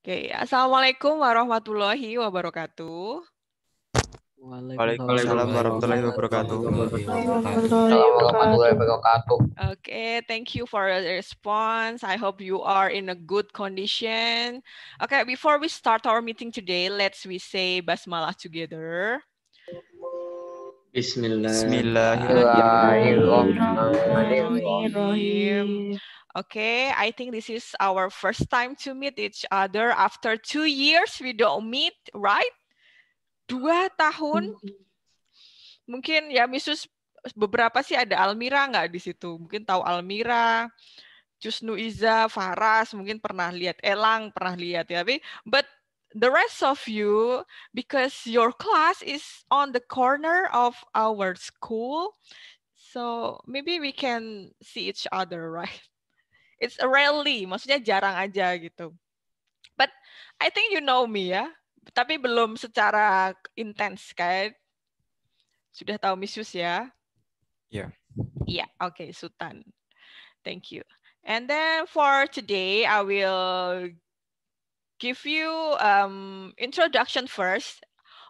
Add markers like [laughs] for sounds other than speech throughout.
Oke, Assalamualaikum warahmatullahi wabarakatuh. Waalaikumsalam warahmatullahi wabarakatuh. warahmatullahi wabarakatuh. Okay, thank you for the response. I hope you are in a good condition. Okay, before we start our meeting today, let's we say basmalah together. Bismillahirrahmanirrahim. Okay, I think this is our first time to meet each other after two years we don't meet, right? Dua tahun. Mungkin ya Misus beberapa sih ada Almira nggak di situ? Mungkin tahu Almira, Cusnu Iza, Faras, mungkin pernah lihat Elang, pernah lihat ya. Tapi but the rest of you because your class is on the corner of our school. So maybe we can see each other, [laughs] right? It's rarely, maksudnya jarang aja gitu. But I think you know me ya, tapi belum secara intens kan. Sudah tahu Misus ya? Iya. Iya, oke, okay, Sultan. Thank you. And then for today, I will give you um, introduction first.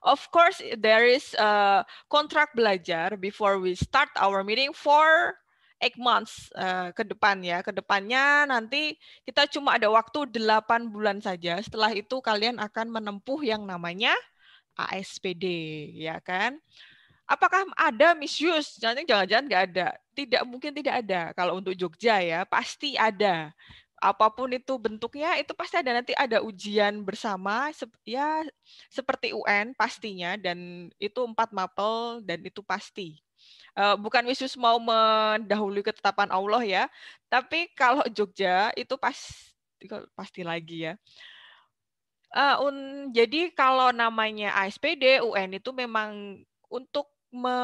Of course, there is a kontrak belajar before we start our meeting for eight months uh, ke depan ya. Ke depannya nanti kita cuma ada waktu 8 bulan saja. Setelah itu kalian akan menempuh yang namanya ASPD, ya kan? Apakah ada misuse? Jangan jangan nggak ada. Tidak mungkin tidak ada. Kalau untuk Jogja ya, pasti ada. Apa pun itu bentuknya, itu pasti ada nanti ada ujian bersama, ya seperti UN pastinya, dan itu empat mapel dan itu pasti bukan Yesus mau mendahului ketetapan Allah ya, tapi kalau Jogja itu pas pasti lagi ya. Uh, un, jadi kalau namanya ASPD UN itu memang untuk me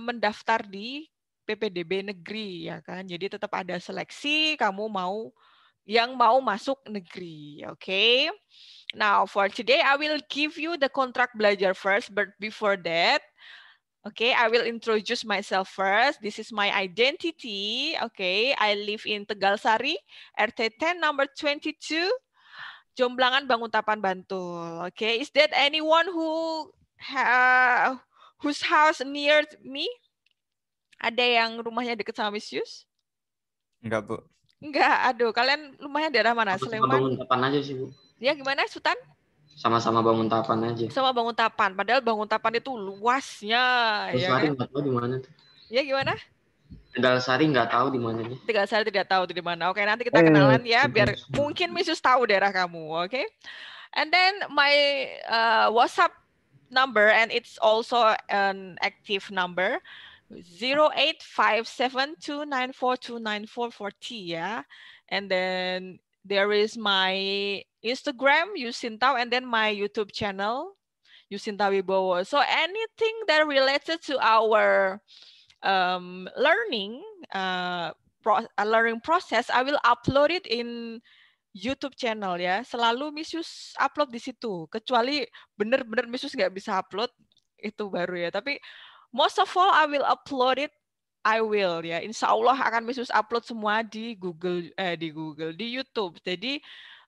mendaftar di PPDB negeri ya kan. Jadi tetap ada seleksi kamu mau yang mau masuk negeri, oke? Okay? Now for today I will give you the contract belajar first, but before that Okay, I will introduce myself first. This is my identity. Okay, I live in Tegal Sari, RT 10 number 22, Jomblangan Banguntapan Bantul. Okay, is that anyone who ha, whose house near me? Ada yang rumahnya dekat sama Miss Yus? Enggak, Bu. Enggak, aduh. Kalian rumahnya daerah mana? Sleman? Banguntapan aja sih, Bu. Ya, gimana, Sultan? Sama-sama bangun tapan aja. Sama bangun tapan, padahal bangun tapan itu luasnya. Tegal ya Sari kan? nggak tahu di mana tuh. Ya gimana? Tegal Sari nggak tahu di mana nih. Tegal Sari tidak tahu di mana. Oke, nanti kita kenalan ya, biar mungkin Misus tahu daerah kamu. Oke. And then my uh, WhatsApp number and it's also an active number. 085729429440 ya. And then there is my Instagram, Yusintau, and then my YouTube channel, Yusinta Wibowo. So anything that related to our um, learning, uh, pro uh, learning process, I will upload it in YouTube channel ya. Selalu Misus upload di situ. Kecuali benar-benar Misus nggak bisa upload, itu baru ya. Tapi most of all, I will upload it I will ya. Insya Allah akan Misus upload semua di Google eh di Google di YouTube. Jadi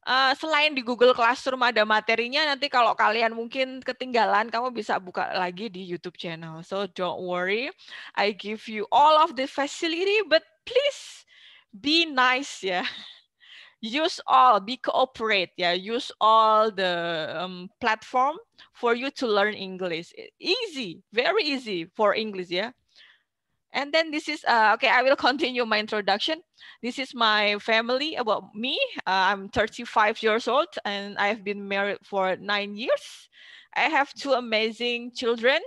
uh, selain di Google Classroom ada materinya, nanti kalau kalian mungkin ketinggalan, kamu bisa buka lagi di YouTube channel. So don't worry, I give you all of the facility, but please be nice ya. Use all, be cooperate ya. Use all the um, platform for you to learn English. Easy, very easy for English ya. And then this is, uh, okay, I will continue my introduction. This is my family about me. Uh, I'm 35 years old and I've been married for nine years. I have two amazing children.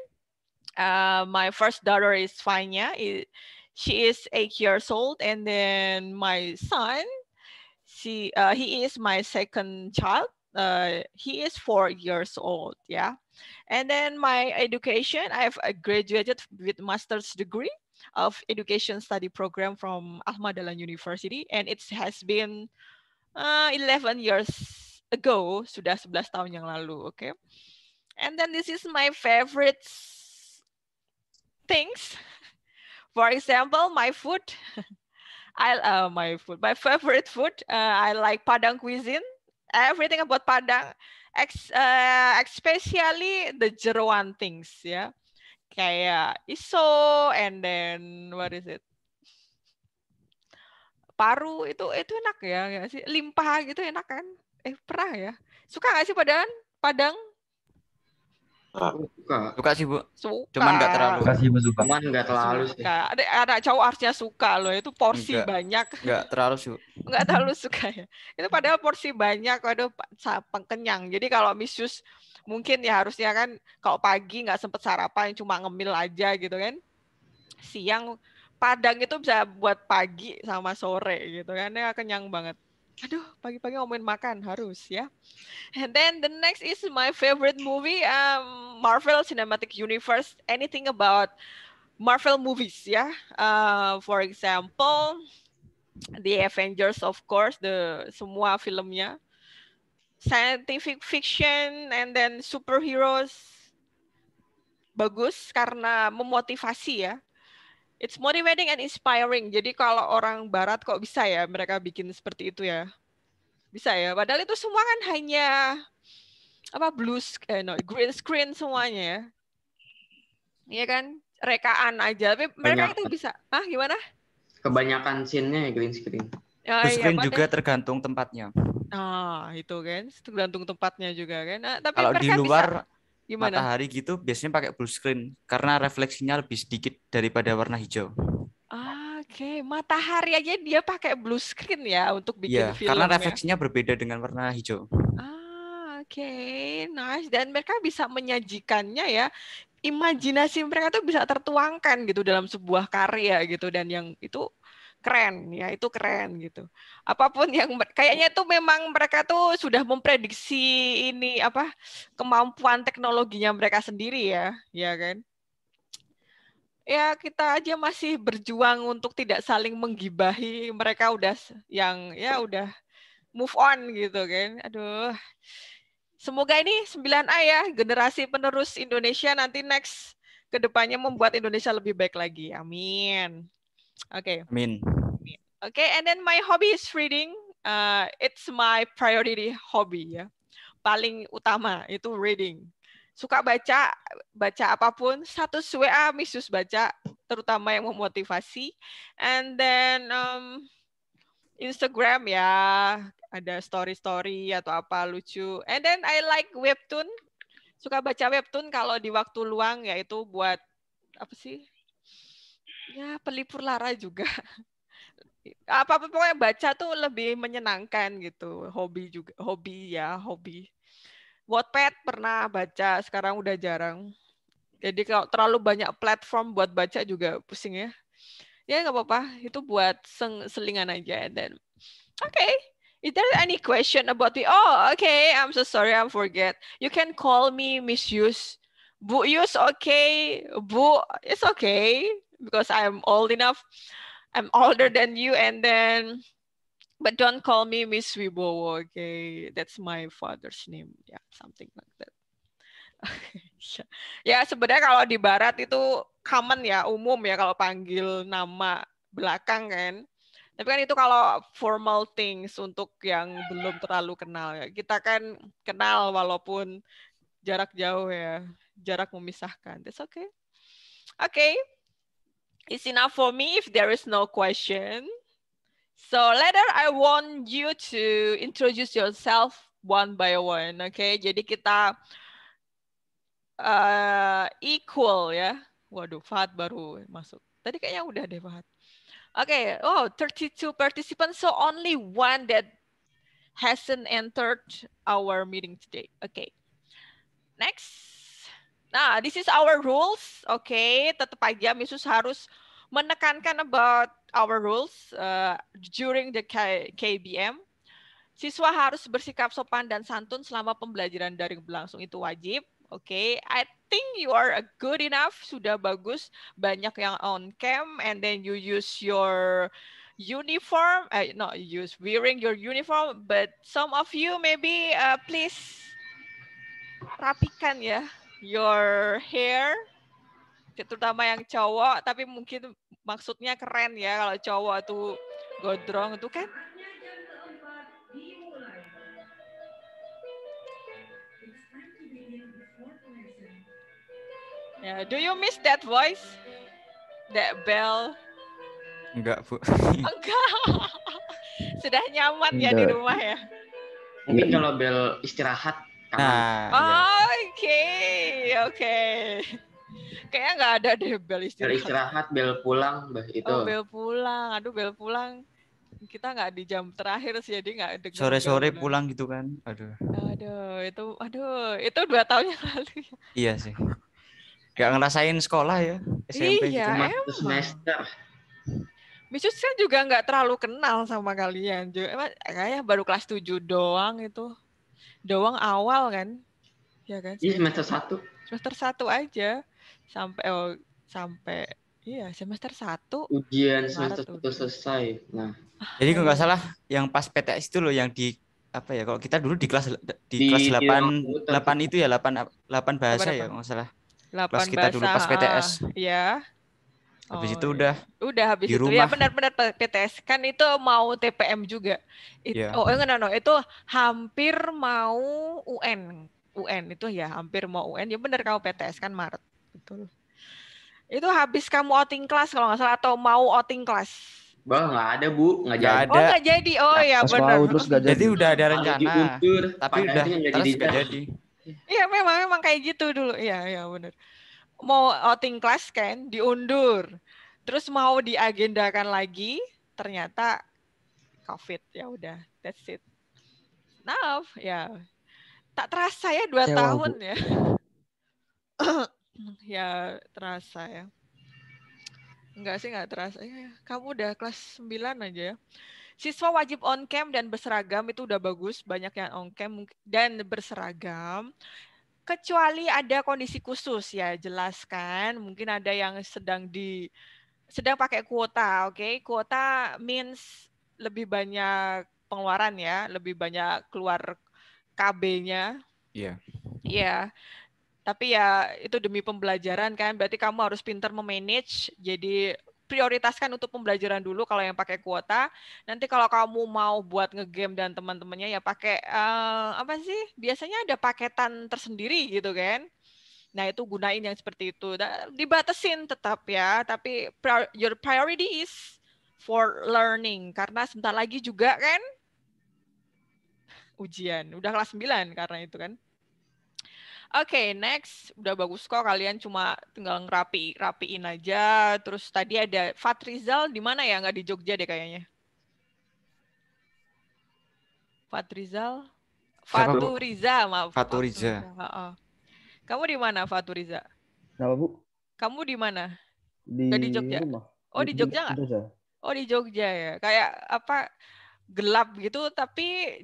Uh, my first daughter is Fanya. She is eight years old. And then my son, she, uh, he is my second child. Uh, he is four years old, yeah. And then my education, I've graduated with master's degree of education study program from Ahmad University and it has been uh, 11 years ago, sudah 11 tahun yang lalu, okay? And then this is my favorite things. [laughs] For example, my food. [laughs] I uh, my food, my favorite food. Uh, I like Padang cuisine. everything about Padang, ex, uh, especially the jeroan things ya. Kayak iso and then what is it? Paru itu itu enak ya, ya sih? Limpah gitu enak kan? Eh pernah ya? Suka nggak sih Padang? Padang? Suka. Suka sih, Bu. Suka. Cuman nggak terlalu. Kasih Bu suka. Cuman nggak terlalu sih. Suka. Ada ada cowok harusnya suka loh. Itu porsi Enggak. banyak. Nggak terlalu sih, Bu. Nggak terlalu suka ya. Itu padahal porsi banyak. Waduh, kenyang. Jadi kalau misus mungkin ya harusnya kan kalau pagi nggak sempet sarapan cuma ngemil aja gitu kan. Siang Padang itu bisa buat pagi sama sore gitu kan. Ya kenyang banget. Aduh, pagi-pagi ngomongin makan harus ya. And then the next is my favorite movie, um, Marvel Cinematic Universe. Anything about Marvel movies, ya. Uh, for example, The Avengers, of course, the semua filmnya. Scientific fiction and then superheroes. Bagus karena memotivasi ya. It's motivating and inspiring. Jadi kalau orang barat kok bisa ya mereka bikin seperti itu ya. Bisa ya. Padahal itu semua kan hanya apa blue eh, no, green screen semuanya ya. Iya kan? Rekaan aja. Tapi mereka Banyak. itu bisa. Ah, gimana? Kebanyakan scene-nya ya green screen. Ya, Blue iya, juga tergantung tempatnya. Ah, itu kan. Tergantung tempatnya juga kan. Ah, tapi Kalau di mereka bisa- luar gimana? matahari gitu biasanya pakai blue screen karena refleksinya lebih sedikit daripada warna hijau. Ah, Oke, matahari aja dia pakai blue screen ya untuk bikin Iya, film karena ya. refleksinya berbeda dengan warna hijau. Ah, oke, nice. Dan mereka bisa menyajikannya ya. Imajinasi mereka tuh bisa tertuangkan gitu dalam sebuah karya gitu dan yang itu keren ya, itu keren gitu. Apa pun yang kayaknya itu memang mereka tuh sudah memprediksi ini apa kemampuan teknologinya mereka sendiri ya, ya kan? Ya, kita aja masih berjuang untuk tidak saling menggibahi. Mereka udah yang ya udah move on gitu kan. Aduh. Semoga ini 9A ya, generasi penerus Indonesia nanti next ke depannya membuat Indonesia lebih baik lagi. Amin. Oke. Amin. Oke, and then my hobby is reading. Uh, it's my priority hobby ya. Paling utama itu reading. Suka baca, baca apa pun. Satu WA misus baca, terutama yang memotivasi. And then um, Instagram ya, ada story-story atau apa lucu. And then I like webtoon. Suka baca webtoon kalau di waktu luang yaitu buat apa sih? Ya, pelipur lara juga [laughs] apa apa pokoknya baca tuh lebih menyenangkan gitu hobi juga hobi ya hobi Wattpad pernah baca sekarang udah jarang jadi kalau terlalu banyak platform buat baca juga pusing ya ya nggak apa-apa itu buat seng selingan aja dan oke okay. Is there any question about the? Oh, okay. I'm so sorry. I forget. You can call me Miss Yus. Bu Yus, okay. Bu, it's okay because I'm old enough. I'm older than you, and then, but don't call me Miss Wibowo. Okay, that's my father's name. Yeah, something like that. [laughs] ya sebenarnya kalau di Barat itu common ya, umum ya kalau panggil nama belakang kan. Tapi kan itu kalau formal things untuk yang belum terlalu kenal ya. Kita kan kenal walaupun jarak jauh ya, jarak memisahkan. That's okay. Okay. It's enough for me if there is no question. So later I want you to introduce yourself one by one, okay? Jadi kita uh, equal ya. Waduh, Fahad baru masuk. Tadi kayaknya udah deh Fahad. Okay, oh 32 participants, so only one that hasn't entered our meeting today. Okay, next. Nah, this is our rules. Oke, okay, tetap aja Misus harus menekankan about our rules uh, during the K KBM. Siswa harus bersikap sopan dan santun selama pembelajaran daring berlangsung itu wajib. Oke, okay. I think you are good enough, sudah bagus. Banyak yang on cam, and then you use your uniform. Uh, no, use wearing your uniform, but some of you maybe uh, please rapikan ya your hair, terutama yang cowok. Tapi mungkin maksudnya keren ya kalau cowok tuh gondrong itu kan Ya, do you miss that voice? That bell? Enggak, Bu. [laughs] [laughs] Enggak. Sudah nyaman ya di Enggak. rumah ya. Mungkin kalau bel istirahat. Kangen. Nah, iya. Oke, oke. Kayaknya nggak ada deh bel bel istirahat. istirahat, bel pulang, bah itu. Oh, bel pulang. Aduh, bel pulang. Kita nggak di jam terakhir sih, jadi nggak dengar sore-sore pulang gitu kan. Aduh. Aduh, itu, aduh, itu dua tahun yang lalu. ya. Iya sih. Gak ngerasain sekolah ya SMP Iya, gitu. Cuma emang. satu semester. Misus kan juga nggak terlalu kenal sama kalian. Juga emang kayaknya baru kelas 7 doang itu. Doang awal kan? Ya kan? Iya semester satu. Semester satu aja. Sampai oh, sampai iya semester satu. Ujian semester satu selesai. Nah, Jadi kalau nggak salah yang pas PTS itu loh yang di apa ya kalau kita dulu di kelas di, Di- kelas 8 komputer. 8 itu ya 8 8 bahasa Apa, ya apa? kalau nggak salah. 8 kita dulu pas bahasa, PTS. ah, Iya. Habis Oh, itu iya. udah Udah habis Di itu ya rumah. benar-benar P- PTS kan itu mau TPM juga. It- Iya. Oh enggak no, no, itu hampir mau UN. UN itu ya hampir mau UN. Ya benar kamu PTS kan Maret. Betul. Itu habis kamu outing kelas kalau nggak salah atau mau outing kelas. bah nggak ada bu, nggak jadi. Oh Ada. nggak jadi. Oh ya Pas benar. mau terus gak jadi. jadi udah ada rencana diundur, tapi udah terus nggak jadi. Iya memang memang kayak gitu dulu. Iya iya benar. Mau outing kelas kan diundur. Terus mau diagendakan lagi ternyata COVID ya udah that's it. Nah ya tak terasa ya dua Kecewa, tahun Bu. ya. [coughs] ya terasa ya. Enggak sih enggak terasa. Ya, kamu udah kelas 9 aja ya. Siswa wajib on cam dan berseragam itu udah bagus, banyak yang on cam dan berseragam. Kecuali ada kondisi khusus ya, jelaskan. Mungkin ada yang sedang di sedang pakai kuota, oke? Kuota means lebih banyak pengeluaran ya, lebih banyak keluar KB-nya. Iya. Iya. Tapi ya itu demi pembelajaran kan, berarti kamu harus pintar memanage. Jadi prioritaskan untuk pembelajaran dulu kalau yang pakai kuota. Nanti kalau kamu mau buat ngegame dan teman-temannya ya pakai eh, apa sih? Biasanya ada paketan tersendiri gitu kan. Nah, itu gunain yang seperti itu. Dibatasin tetap ya, tapi your priority is for learning karena sebentar lagi juga kan ujian. Udah kelas 9 karena itu kan. Oke, next. Udah bagus kok kalian cuma tinggal ngerapi rapiin aja. Terus tadi ada Fatrizal di mana ya? Nggak di Jogja deh kayaknya. Fatrizal? Faturiza, maaf. Faturiza. Heeh. Kamu di mana Faturiza? Kenapa bu? Kamu di mana? Di, Nggak di Jogja? rumah. Oh, di Jogja nggak? Oh, di Jogja ya. Kayak apa? Gelap gitu tapi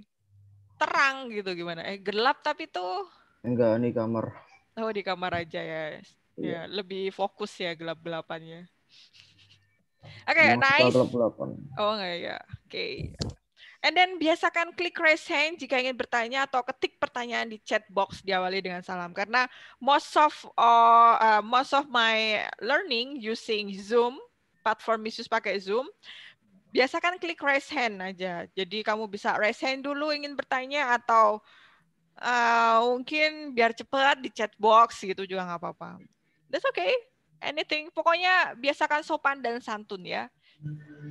terang gitu gimana? Eh, gelap tapi tuh Enggak, ini kamar. oh di kamar aja ya. Iya. Ya, lebih fokus ya gelap-gelapannya. Oke, suka nice. gelap-gelapan. Oh enggak ya. Oke. And then biasakan klik raise hand jika ingin bertanya atau ketik pertanyaan di chat box diawali dengan salam karena most of uh, uh, most of my learning using Zoom platform Misus pakai Zoom biasakan klik raise hand aja. Jadi kamu bisa raise hand dulu ingin bertanya atau uh, mungkin biar cepat di chat box gitu juga nggak apa-apa. That's okay. Anything. Pokoknya biasakan sopan dan santun ya.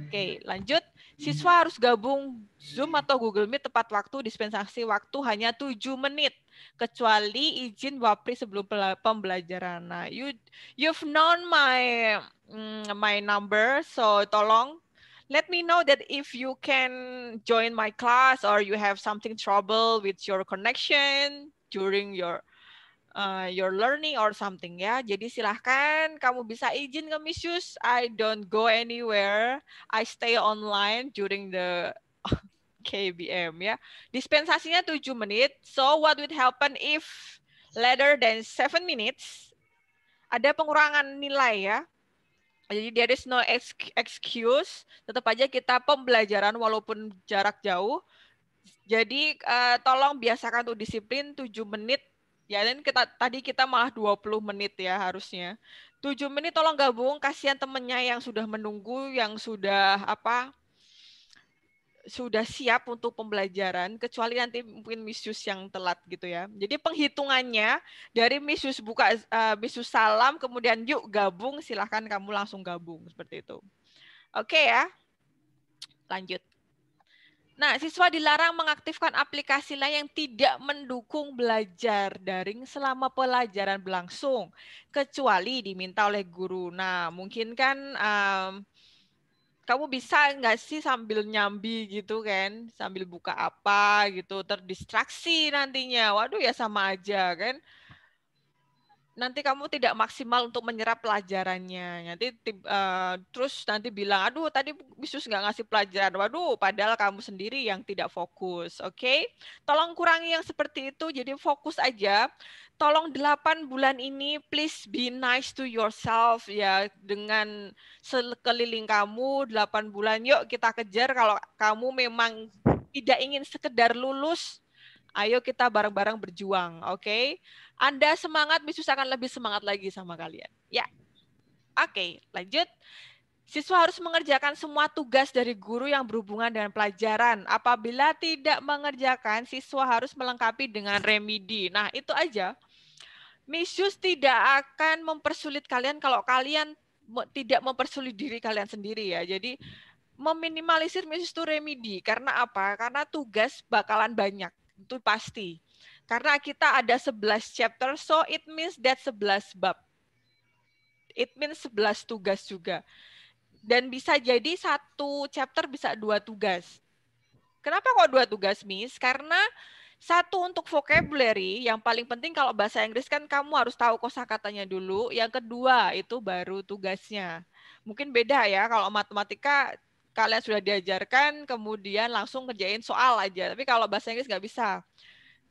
Oke, lanjut. Siswa harus gabung Zoom atau Google Meet tepat waktu, dispensasi waktu hanya 7 menit. Kecuali izin Wapri sebelum pembelajaran. Nah, you, you've known my mm, my number, so tolong let me know that if you can join my class or you have something trouble with your connection during your uh, your learning or something ya. Jadi silahkan kamu bisa izin ke Miss Yus. I don't go anywhere. I stay online during the [laughs] KBM ya. Dispensasinya 7 menit. So what would happen if later than 7 minutes ada pengurangan nilai ya. Jadi there is no ex- excuse. Tetap aja kita pembelajaran walaupun jarak jauh. Jadi eh, tolong biasakan untuk disiplin 7 menit Ya, dan kita tadi kita malah 20 menit ya harusnya. 7 menit tolong gabung, kasihan temennya yang sudah menunggu, yang sudah apa sudah siap untuk pembelajaran kecuali nanti mungkin Miss yang telat gitu ya. Jadi penghitungannya dari Miss buka uh, Miss salam kemudian yuk gabung silahkan kamu langsung gabung seperti itu. Oke ya. Lanjut. Nah, siswa dilarang mengaktifkan aplikasi lain yang tidak mendukung belajar daring selama pelajaran berlangsung, kecuali diminta oleh guru. Nah, mungkin kan um, kamu bisa nggak sih sambil nyambi gitu kan, sambil buka apa gitu, terdistraksi nantinya. Waduh ya sama aja kan nanti kamu tidak maksimal untuk menyerap pelajarannya. Nanti uh, terus nanti bilang, aduh tadi bisus nggak ngasih pelajaran. Waduh, padahal kamu sendiri yang tidak fokus. Oke, okay? tolong kurangi yang seperti itu. Jadi fokus aja. Tolong delapan bulan ini, please be nice to yourself ya dengan sekeliling kamu. Delapan bulan, yuk kita kejar. Kalau kamu memang tidak ingin sekedar lulus, ayo kita bareng-bareng berjuang. Oke. Okay? Anda semangat, Misus akan lebih semangat lagi sama kalian. Ya. Oke, lanjut. Siswa harus mengerjakan semua tugas dari guru yang berhubungan dengan pelajaran. Apabila tidak mengerjakan, siswa harus melengkapi dengan remedi. Nah, itu aja. Misus tidak akan mempersulit kalian kalau kalian tidak mempersulit diri kalian sendiri ya. Jadi meminimalisir Misus itu remedi. Karena apa? Karena tugas bakalan banyak. Itu pasti. Karena kita ada 11 chapter, so it means that 11 bab. It means 11 tugas juga. Dan bisa jadi satu chapter bisa dua tugas. Kenapa kok dua tugas, Miss? Karena satu untuk vocabulary, yang paling penting kalau bahasa Inggris kan kamu harus tahu kosakatanya dulu. Yang kedua itu baru tugasnya. Mungkin beda ya kalau matematika kalian sudah diajarkan, kemudian langsung kerjain soal aja. Tapi kalau bahasa Inggris nggak bisa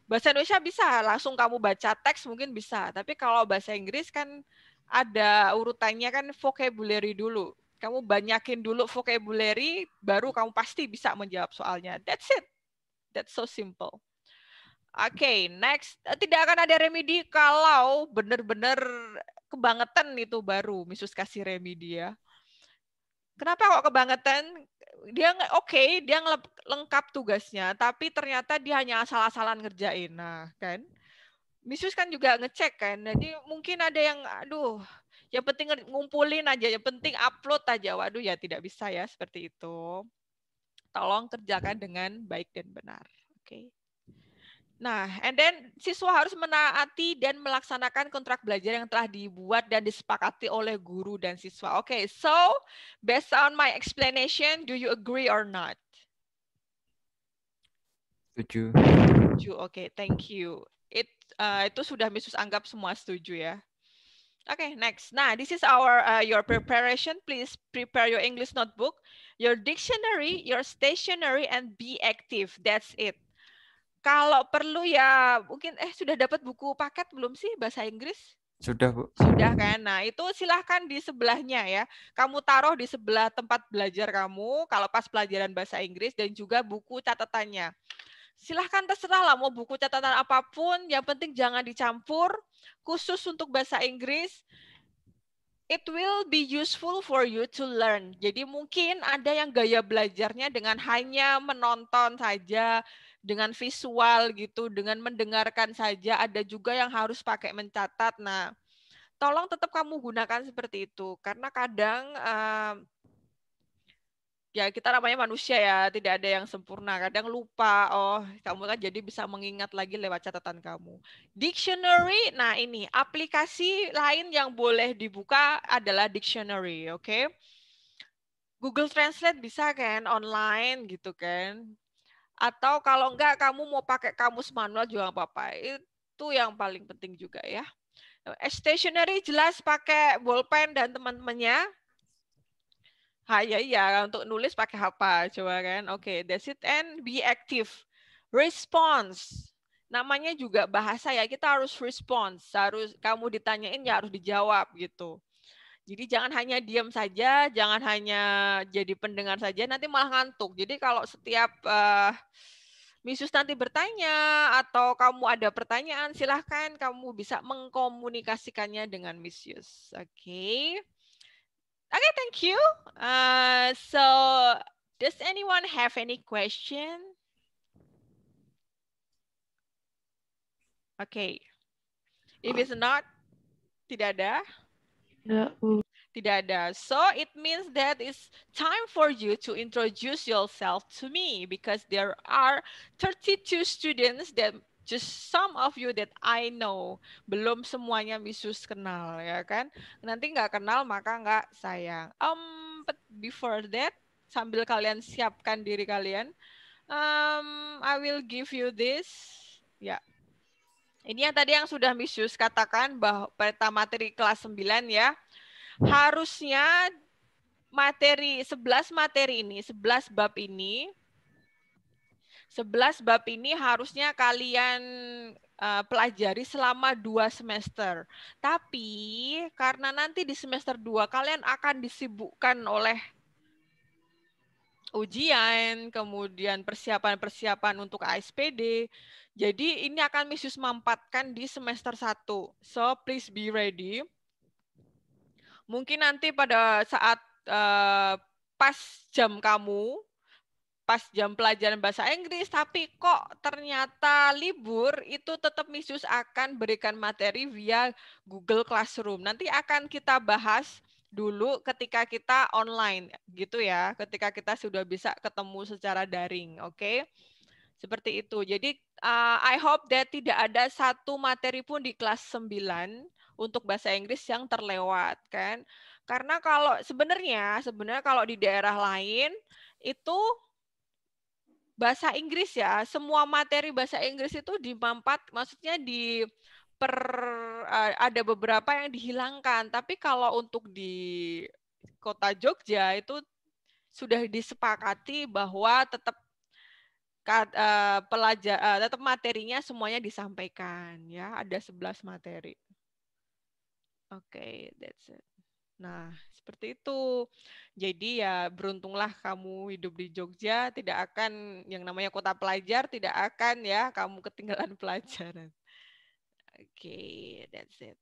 bahasa Indonesia bisa langsung kamu baca teks mungkin bisa tapi kalau bahasa Inggris kan ada urutannya kan vocabulary dulu kamu banyakin dulu vocabulary baru kamu pasti bisa menjawab soalnya that's it that's so simple Oke, okay, next. Tidak akan ada remedi kalau benar-benar kebangetan itu baru Misus kasih remedi ya. Kenapa kok kebangetan? dia oke okay, dia lengkap tugasnya tapi ternyata dia hanya asal-asalan ngerjain. Nah kan? Misus kan juga ngecek kan jadi mungkin ada yang aduh yang penting ngumpulin aja yang penting upload aja. Waduh ya tidak bisa ya seperti itu. Tolong kerjakan dengan baik dan benar. Oke. okay. Nah, and then siswa harus menaati dan melaksanakan kontrak belajar yang telah dibuat dan disepakati oleh guru dan siswa. Oke, okay, so based on my explanation, do you agree or not? Setuju. Setuju. Oke, okay, thank you. It uh, itu sudah Misus anggap semua setuju ya. Oke, okay, next. Nah, this is our uh, your preparation. Please prepare your English notebook, your dictionary, your stationery, and be active. That's it. Kalau perlu ya mungkin eh sudah dapat buku paket belum sih bahasa Inggris? Sudah, Bu. Sudah kan? Nah, itu silahkan di sebelahnya ya. Kamu taruh di sebelah tempat belajar kamu kalau pas pelajaran bahasa Inggris dan juga buku catatannya. Silahkan terserah lah mau buku catatan apa pun, yang penting jangan dicampur. Khusus untuk bahasa Inggris, it will be useful for you to learn. Jadi mungkin ada yang gaya belajarnya dengan hanya menonton saja, dengan visual gitu, dengan mendengarkan saja. Ada juga yang harus pakai mencatat. Nah, tolong tetap kamu gunakan seperti itu karena kadang uh, ya kita namanya manusia ya, tidak ada yang sempurna. Kadang lupa, oh kamu kan jadi bisa mengingat lagi lewat catatan kamu. Dictionary, nah ini aplikasi lain yang boleh dibuka adalah dictionary, oke? Okay? Google Translate bisa kan online gitu kan. Atau kalau enggak kamu mau pakai kamus manual juga apa-apa. Itu yang paling penting juga ya. Stationery jelas pakai bolpen dan teman-temannya. Ha, ya iya, untuk nulis pakai apa coba kan. Oke, okay, that's it and be active. Response. Namanya juga bahasa ya, kita harus response. Harus kamu ditanyain ya harus dijawab gitu. Jadi jangan hanya diam saja, jangan hanya jadi pendengar saja, nanti malah ngantuk. Jadi kalau setiap uh, Misus nanti bertanya atau kamu ada pertanyaan, silahkan kamu bisa mengkomunikasikannya dengan Misus. Oke. Okay. Okay, thank you. Uh, so Does anyone have any question? Okay. If it's not, tidak ada. Tidak, Tidak ada. So it means that it's time for you to introduce yourself to me because there are 32 students that just some of you that I know. Belum semuanya Misus kenal ya kan. Nanti nggak kenal maka nggak sayang. Um, but before that, sambil kalian siapkan diri kalian, um, I will give you this. Ya. Ini yang tadi yang sudah Misus katakan bahwa peta materi kelas 9 ya harusnya materi 11 materi ini, 11 bab ini 11 bab ini harusnya kalian uh, pelajari selama dua semester. Tapi karena nanti di semester 2 kalian akan disibukkan oleh ujian, kemudian persiapan-persiapan untuk ASPD. Jadi ini akan Misius mampatkan di semester 1. So please be ready mungkin nanti pada saat uh, pas jam kamu, pas jam pelajaran bahasa Inggris, tapi kok ternyata libur, itu tetap Misius akan berikan materi via Google Classroom. Nanti akan kita bahas dulu ketika kita online gitu ya, ketika kita sudah bisa ketemu secara daring, oke? Okay? Seperti itu. Jadi uh, I hope that tidak ada satu materi pun di kelas 9 untuk bahasa Inggris yang terlewat kan. Karena kalau sebenarnya sebenarnya kalau di daerah lain itu bahasa Inggris ya, semua materi bahasa Inggris itu dimampat maksudnya di per ada beberapa yang dihilangkan, tapi kalau untuk di Kota Jogja itu sudah disepakati bahwa tetap pelajar tetap materinya semuanya disampaikan ya, ada 11 materi. Oke, okay, that's it. Nah, seperti itu. Jadi ya beruntunglah kamu hidup di Jogja, tidak akan yang namanya kota pelajar, tidak akan ya kamu ketinggalan [laughs] pelajaran. Oke, okay, that's it.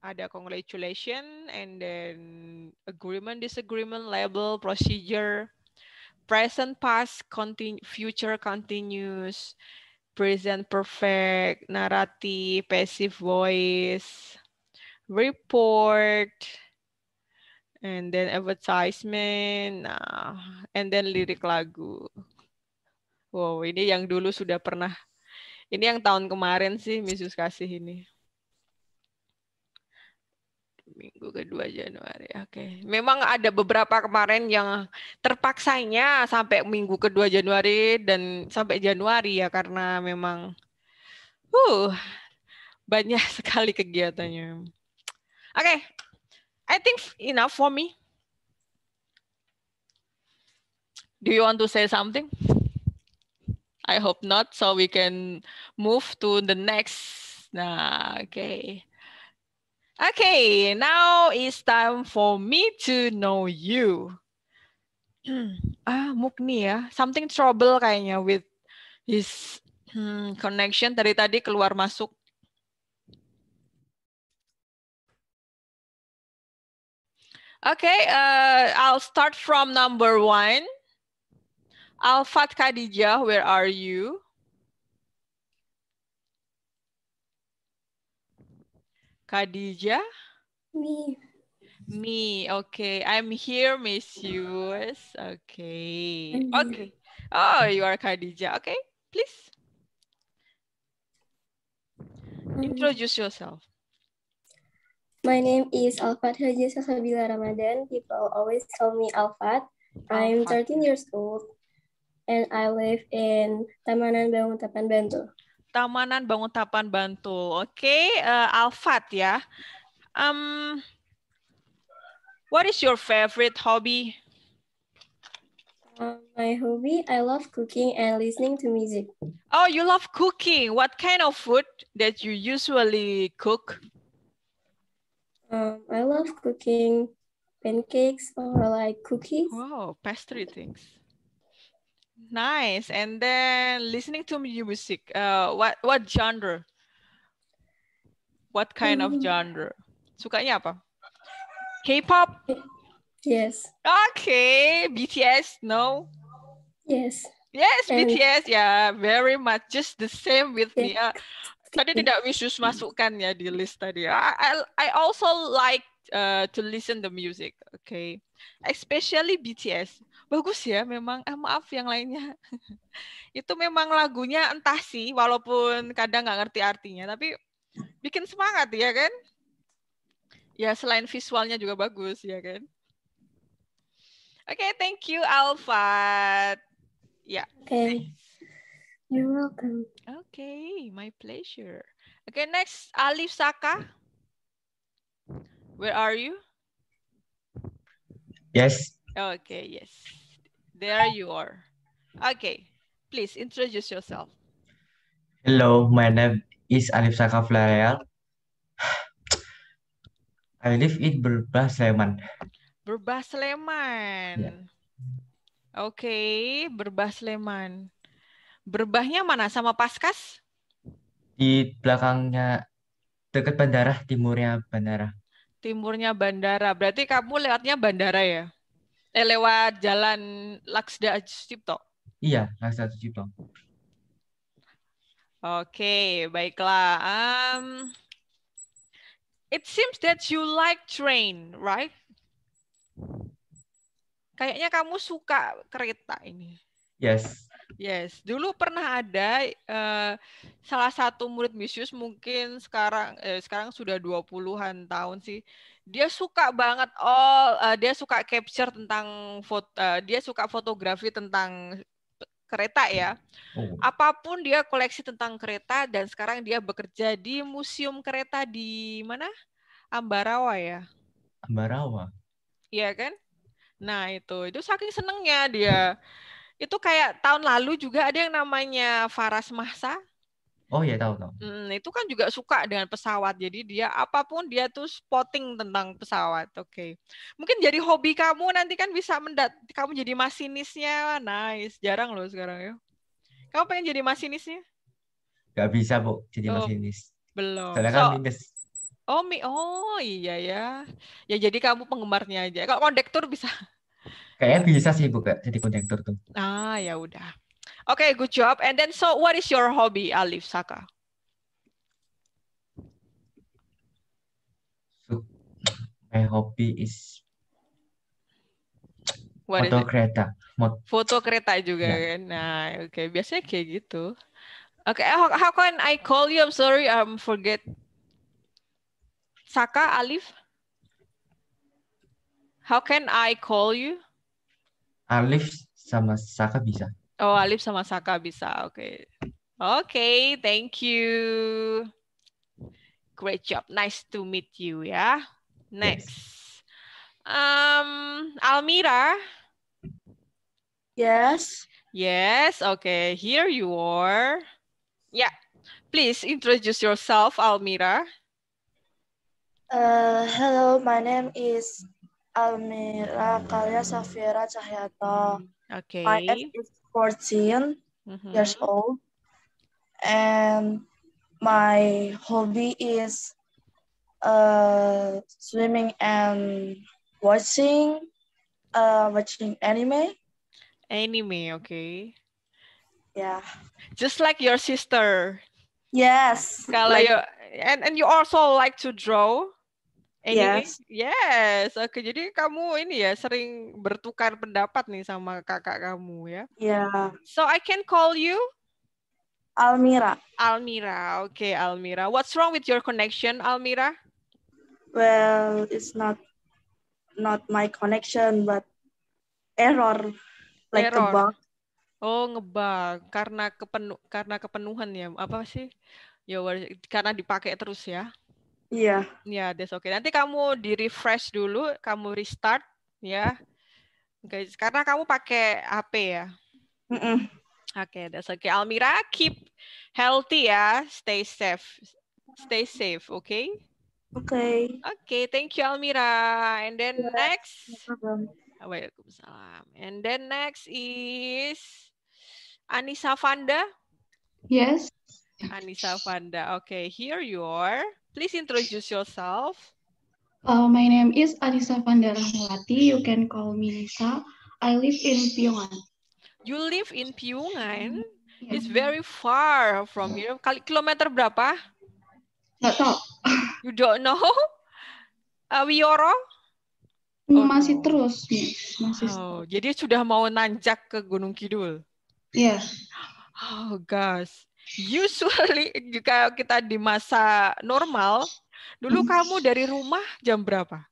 Ada congratulation and then agreement, disagreement, label, procedure, present, past, continue, future, continuous, present, perfect, narrative, passive voice, report, and then advertisement, nah, and then lirik lagu. Wow, ini yang dulu sudah pernah. Ini yang tahun kemarin sih Misus kasih ini. Minggu kedua Januari. Oke. Okay. Memang ada beberapa kemarin yang terpaksanya sampai minggu kedua Januari dan sampai Januari ya karena memang uh banyak [laughs] sekali kegiatannya. Okay, I think enough for me. Do you want to say something? I hope not, so we can move to the next. Nah, okay. Okay, now it's time for me to know you. [clears throat] ah, Mukni ya, something trouble kayaknya with his hmm, connection dari tadi keluar masuk. Okay, uh, I'll start from number one. Alfat Khadijah, where are you? Khadijah? Me. Me, okay. I'm here, Miss Yus. Okay. Okay. Oh, you are Khadijah. Okay, please. Introduce yourself. My name is Alfat Haji Sakabila Ramadan. People always call me Alfat. I'm 13 years old and I live in Tamanan Banguntapan, Bantul. Tamanan Banguntapan, Bantul. Okay. uh, Alfat ya. Um, what is your favorite hobby? Uh, my hobby, I love cooking and listening to music. Oh, you love cooking. What kind of food that you usually cook? Um, I love cooking pancakes or like cookies. Wow, pastry things. Nice. And then listening to music. Uh, what what genre? What kind of genre? Sukanya apa? K-pop? Yes. Okay, BTS, no. Yes. Yes, And- BTS, Yeah, very much just the same with me. Yeah. Tadi tidak Wissus masukkan ya di list tadi. I, I, I also like uh, to listen the music, okay, especially BTS. Bagus ya, memang. Ah, maaf yang lainnya. [laughs] Itu memang lagunya entah sih, walaupun kadang nggak ngerti artinya, tapi bikin semangat ya kan? Ya selain visualnya juga bagus ya kan? Oke, thank you Alfat. Okay. You're welcome. Okay, my pleasure. Okay, next, Alif Saka. Where are you? Yes, Okay, yes. There you are. Okay, please introduce yourself. hello, my name is Alif Saka Flareal. I live in Berbah, Sleman. Berbah Sleman. Oke, Berbah Sleman. Berbahnya mana sama Paskas? Di belakangnya dekat bandara, timurnya bandara. Timurnya bandara. Berarti kamu lewatnya bandara ya? Eh, lewat jalan Laksda Cipto. Iya, Laksa Cipto. Oke, baiklah. Um, it seems that you like train, right? Kayaknya kamu suka kereta ini. Yes, Yes, dulu pernah ada eh, salah satu murid misius mungkin sekarang eh, sekarang sudah 20-an tahun sih. Dia suka banget all eh, dia suka capture tentang foto dia suka fotografi tentang kereta ya. oh, apa pun dia koleksi tentang kereta dan sekarang dia bekerja di museum kereta di mana? Ambarawa ya. Ambarawa. Iya kan? Nah, itu itu saking senengnya dia. Itu kayak tahun lalu juga ada yang namanya Faras Mahsa. Oh iya, tahu tahu. Hmm, itu kan juga suka dengan pesawat. Jadi dia apa pun dia tuh spotting tentang pesawat. Oke. Mungkin jadi hobi kamu nanti kan bisa mendat kamu jadi masinisnya. Nice. Jarang loh sekarang ya. Kamu pengen jadi masinisnya? Gak bisa, Bu, jadi Oh. masinis. Belum. Soalnya So- kan minus. Oh, mi oh iya ya. Ya jadi kamu penggemarnya aja. Kalau kondektur bisa. Kayaknya bisa sih, Bu, Kak, jadi kondektur tuh. Ah, ya udah. Oke, good job. And then so what is your hobby, Alif Saka? My hobby is What is foto it? kereta. Mot Foto kereta juga Ya. kan. Nah, oke, biasanya kayak gitu. Oke, how, how can I call you? I'm sorry, I'm forget. Saka, Alif? How can I call you? Alif sama Saka bisa. Oh, Alif sama Saka bisa. Oke. Oke, thank you. Great job. Nice to meet you ya. Next. Um, Almira. Yes. Yes, okay. Here you are. Yeah. Please introduce yourself, Almira. Uh, hello, my name is Almira Kalia Safira Cahyato. Okay. My age is 14 Mhm. years old. And my hobby is uh, swimming and watching uh, watching anime. Anime, okay. Yeah. Just like your sister. Yes. Kalau like- you, and and you also like to draw? Anime? Yes. Yes. Oke, jadi kamu ini ya sering bertukar pendapat nih sama kakak kamu ya. Yeah. So I can call you Almira. Almira. Okay, Almira. What's wrong with your connection, Almira? Well, it's not not my connection, but error, like Error. a bug. Oh, ngebug karena kepenu karena kepenuhan ya. Apa sih? Ya karena dipakai terus ya. Yeah. Ya, that's okay. Nanti kamu di refresh dulu, kamu restart ya. Oke, karena kamu pakai HP ya. Mm-mm. Oke, that's okay. Almira, keep healthy ya. Stay safe. Stay safe, okay? Okay. Okay, thank you Almira. And then Yeah. next, No. Waalaikumsalam. And then next is Anissa Vanda. Yes. Anissa Vanda. Okay, here you are. Please introduce yourself. Uh, my name is Anissa Melati. You can call me Nisa. I live in Pyongan. You live in Piungan. Yeah. It's very far from here. Kali kilometer berapa? Nggak tahu. You don't know? Uh, Wioro? Oh, Masih terus. Masih. Oh, jadi sudah mau nanjak ke Gunung Kidul. Iya. Oh gosh. Usually jika kita di masa normal, dulu Hmm. kamu dari rumah jam berapa?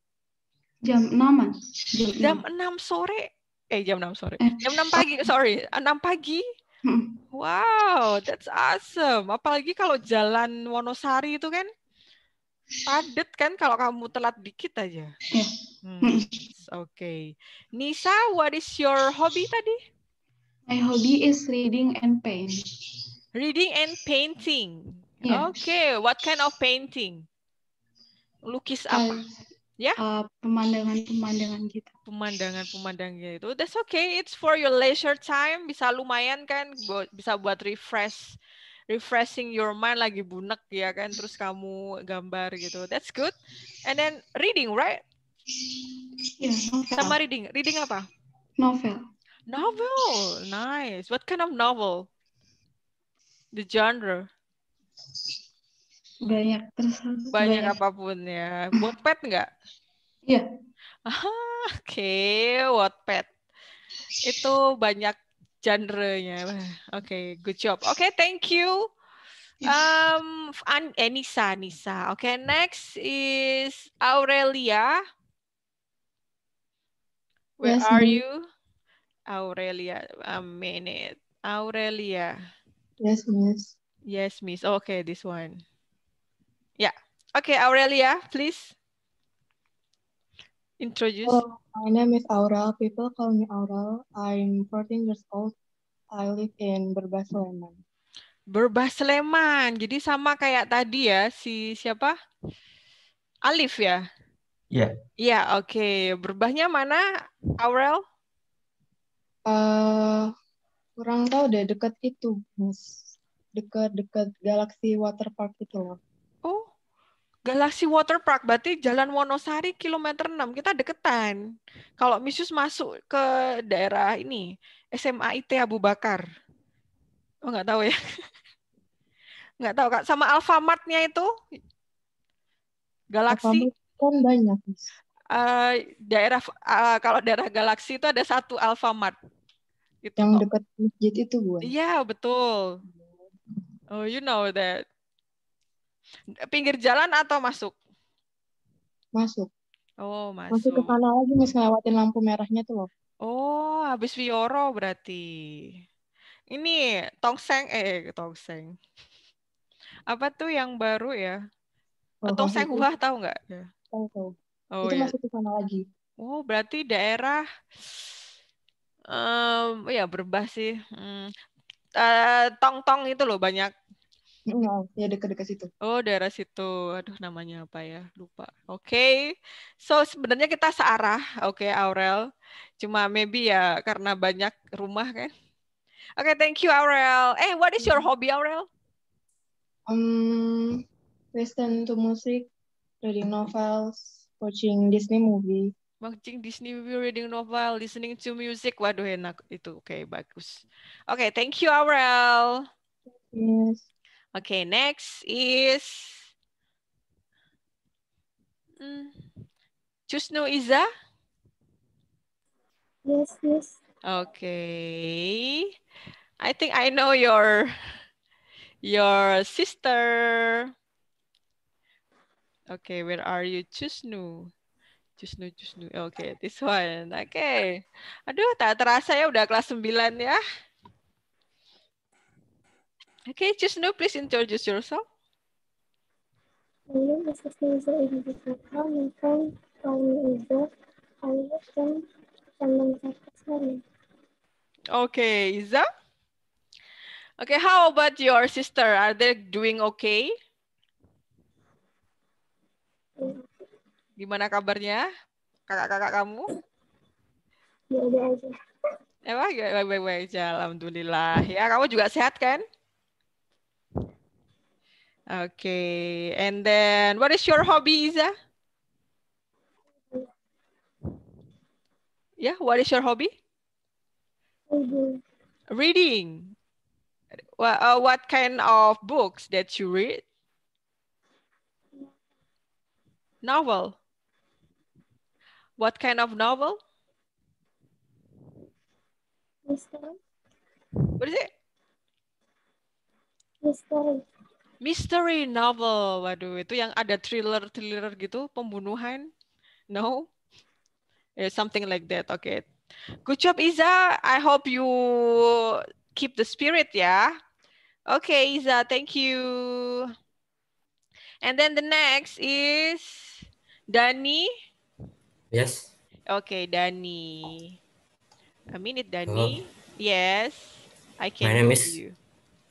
Jam 6 Jam Jam 6 sore. Eh jam 6 sore. Eh. Jam 6 pagi, sorry. 6 pagi. Hmm. Wow, that's awesome. Apalagi kalau jalan Wonosari itu kan padat kan kalau kamu telat dikit aja. Iya. Hmm, Hmm. Oke. Nisa, what is your hobby tadi? My hobby is reading and paint. Reading and painting. Yeah. Okay, what kind of painting? Lukis apa? Uh, Ya. uh, pemandangan-pemandangan gitu. Pemandangan-pemandangan itu. That's okay. It's for your leisure time. Bisa lumayan kan, bisa buat refresh, refreshing your mind lagi bunek ya kan. Terus kamu gambar gitu. That's good. And then reading, right? Iya, novel. Sama reading. Reading apa? Novel. Novel. Nice. What kind of novel? The genre. Banyak terus Banyak apa pun ya. Wattpad nggak? Iya. Ah, Oke, Wattpad. Itu banyak genre-nya. Oke, good job. Oke, thank you. Um, An Enisa, Nisa. Oke, next is Aurelia. Where Yes, are you? Aurelia, a minute. Aurelia. Yes, miss. Yes, miss. Okay, this one. Yeah. Okay, Aurelia, please. Introduce. Hello, my name is Aurel. People call me Aurel. I'm 14 years old. I live in Berbas, Sleman. Berbah Sleman. Jadi sama kayak tadi ya, si siapa? Alif ya? Iya. Iya, oke. Berbahnya mana, Aurel? Eh, kurang tahu deh dekat itu, Miss. Dekat-dekat Galaxy Water Park itu loh. Oh, Galaxy Water Park. Berarti Jalan Wonosari kilometer 6. Kita deketan. Kalau Misius masuk ke daerah ini, SMA IT Abu Bakar. Oh, nggak tahu ya. [laughs] Nggak tahu, Kak. Sama Alfamart-nya itu? Galaxy? Alfamart kan banyak, eh, daerah eh, kalau daerah Galaxy itu ada satu Alfamart. Itu Yang dekat masjid itu, Bu. Iya, betul. Oh, you know that. Pinggir jalan atau masuk? Masuk. Oh, Masuk ke masuk. sana lagi, Miss, ngelewatin lampu merahnya tuh loh. Oh, habis Vioro berarti. Ini Tongseng, eh Tongseng. Apa tuh yang baru ya? Wah, Tongseng Hua tahu nggak? Tahu, tahu. Oh Itu ya. masuk ke sana lagi. Oh, berarti daerah em ya berbah sih. Hmm. Eh, Tong-tong itu loh banyak. Enggak, ya dekat-dekat situ. Oh, daerah situ. Aduh, namanya apa ya? Lupa. Oke. So, sebenarnya kita searah. Oke, Aurel. Cuma maybe ya karena banyak rumah kan. Oke, thank you, Aurel. Eh, what is your hobby, Aurel? Um, listen to music, reading novels, watching Disney movie. Watching Disney movie, reading novel, listening to music. Waduh, enak itu. Oke, bagus. Oke, thank you, Aurel. Yes. Okay, next is mm, Chusnu Iza. Yes, yes. Okay. I think I know your your sister. Okay, where are you? Chusnu. Chusnu, Chusnu. Okay, this one. Okay. Aduh, tak terasa ya udah kelas 9 ya. Okay, Chusnu, please introduce yourself. My name is Ibn You can call me Iza. I live in Taman Sari. Okay, Iza. Okay, how about your sister? Are they doing okay? Gimana kabarnya? Kakak-kakak kamu? Ya ada aja. Emang baik-baik aja, Alhamdulillah. Ya, kamu juga sehat kan? Okay, and then what is your hobby, Iza? Yeah, what is your hobby? Reading. Well, uh, what kind of books that you read? Novel. What kind of novel? Mystery. What is it? Mystery novel. Waduh, itu yang ada thriller-thriller gitu, pembunuhan. No? Yeah, something like that. Okay. Good job, Iza. I hope you keep the spirit, yeah? Okay, Iza, thank you. And then the next is Dani. Yes. Okay, Dani. A minute, Dani. Yes, I can My name hear is- you.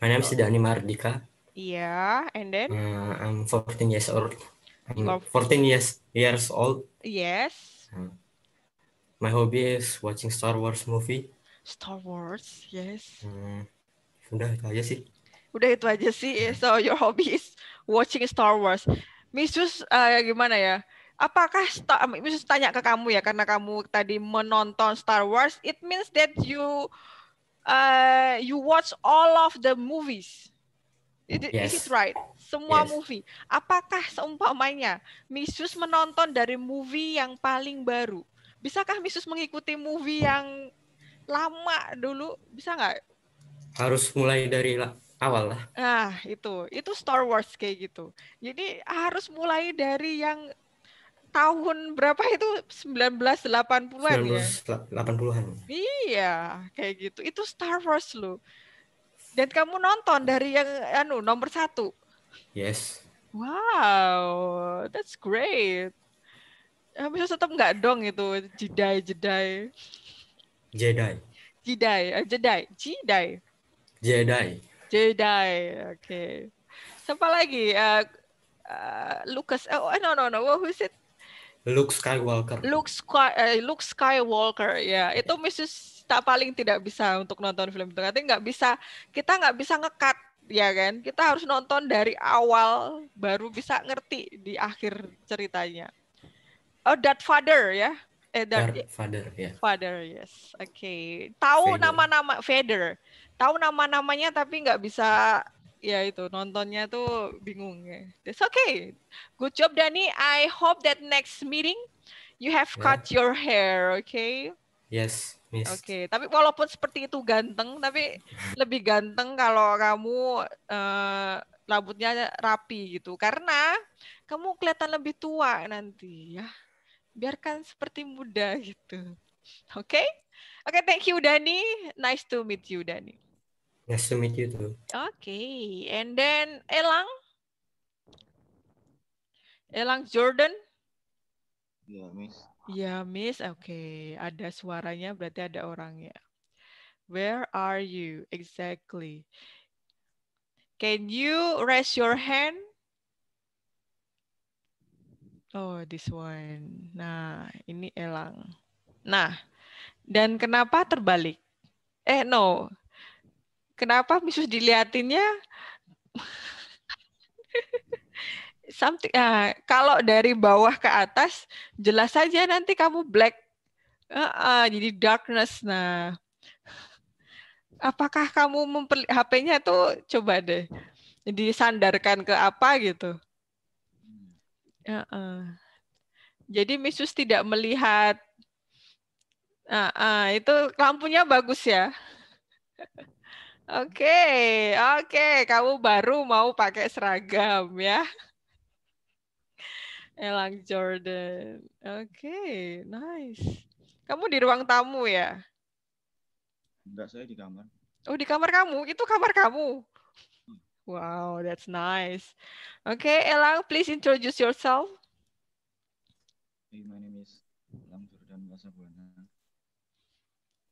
My name is Dani Mardika. Yeah, and then Uh, I'm 14 years old. I'm You are- 14 years years old. yes, My hobby is watching Star Wars movie. Star Wars. Yes. Hmm, udah itu aja sih. Udah itu aja sih. So your hobby is watching Star Wars. Miss Jus, eh, gimana ya? Apakah Star, Miss Jus tanya ke kamu ya karena kamu tadi menonton Star Wars, it means that you uh, you watch all of the movies. It, is it Yes. right? Semua Yes. movie. Apakah seumpamanya Miss Jus menonton dari movie yang paling baru? Bisakah Miss Jus mengikuti movie yang lama dulu? Bisa nggak? Harus mulai dari awal lah. Nah, itu. Itu Star Wars kayak gitu. Jadi harus mulai dari yang tahun berapa itu? 1980-an ya? 1980-an. Iya, kayak gitu. Itu Star Wars loh. Dan kamu nonton dari yang anu nomor satu. Yes. Wow, that's great. Eh, Bisa tetap nggak dong itu Jedi, Jedi, Jedi. Jedi, eh, Jedi, Jedi. Jedi. Jedi, oke. Siapa lagi? Eh, eh, Lucas. Oh, no, no, no. Who is it? Luke Skywalker. Luke, Sky, eh, Luke Skywalker. Ya, itu Mrs. tak paling tidak bisa untuk nonton film itu. Nanti nggak bisa, kita nggak bisa ngekat, ya kan? Kita harus nonton dari awal, baru bisa ngerti di akhir ceritanya. Oh, Darth Father ya? Eh, Darth Vader ya. Father, yes. Oke. Tahu Vader. nama-nama Vader. Tahu nama-namanya tapi nggak bisa ya itu nontonnya tuh bingung ya. That's okay. Good job Dani. I hope that next meeting you have Yeah. cut your hair, okay? Yes, Miss. Oke, tapi walaupun seperti itu ganteng, tapi [laughs] lebih ganteng kalau kamu eh, rambutnya rapi gitu. Karena kamu kelihatan lebih tua nanti ya. Biarkan seperti muda gitu. Oke? Oke, thank you Dani. Nice to meet you Dani. Nice to meet you too. Oke, and then Elang. Elang Jordan. Ya, Miss. Ya, Miss. Oke, ada suaranya berarti ada orangnya. Where are you exactly? Can you raise your hand? Oh, this one. Nah, ini Elang. Nah, dan kenapa terbalik? Eh, no. Kenapa Misus diliatinnya? Something ah, kalau dari bawah ke atas jelas saja nanti kamu black. Ah, ah, jadi darkness. Nah apakah kamu memper HP-nya tuh coba deh disandarkan ke apa gitu. Ah, ah. jadi Misus tidak melihat. Ah, ah, itu lampunya bagus ya Oke, oke, kamu baru mau pakai seragam ya. Elang Jordan. Oke, nice. Kamu di ruang tamu ya? Enggak, saya di kamar. Oh, di kamar kamu? Itu kamar kamu? Wow, that's nice. Oke, Elang, please introduce yourself. Hey, my name is Lam Jordan Kasabuana.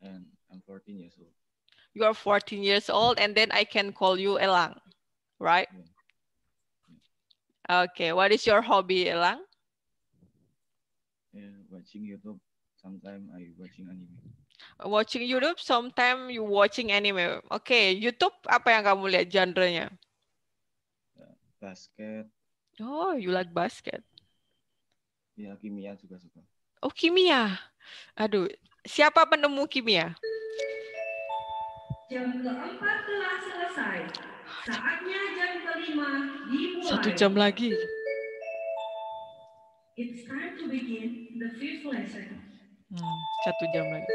And I'm 14 years old. You are 14 years old, and then I can call you Elang, right? Okay, what is your hobby, Elang? Yeah, watching YouTube. Sometimes I watching anime. Watching YouTube, sometimes you watching anime. Oke, YouTube apa yang kamu lihat genrenya? Basket, Oh, you like basket. ya kimia juga suka. Oh, kimia. Aduh, siapa penemu kimia? Jam keempat telah selesai. Saatnya jam kelima dimulai. Satu jam lagi. It's time to begin the fifth lesson. Hmm, satu jam lagi.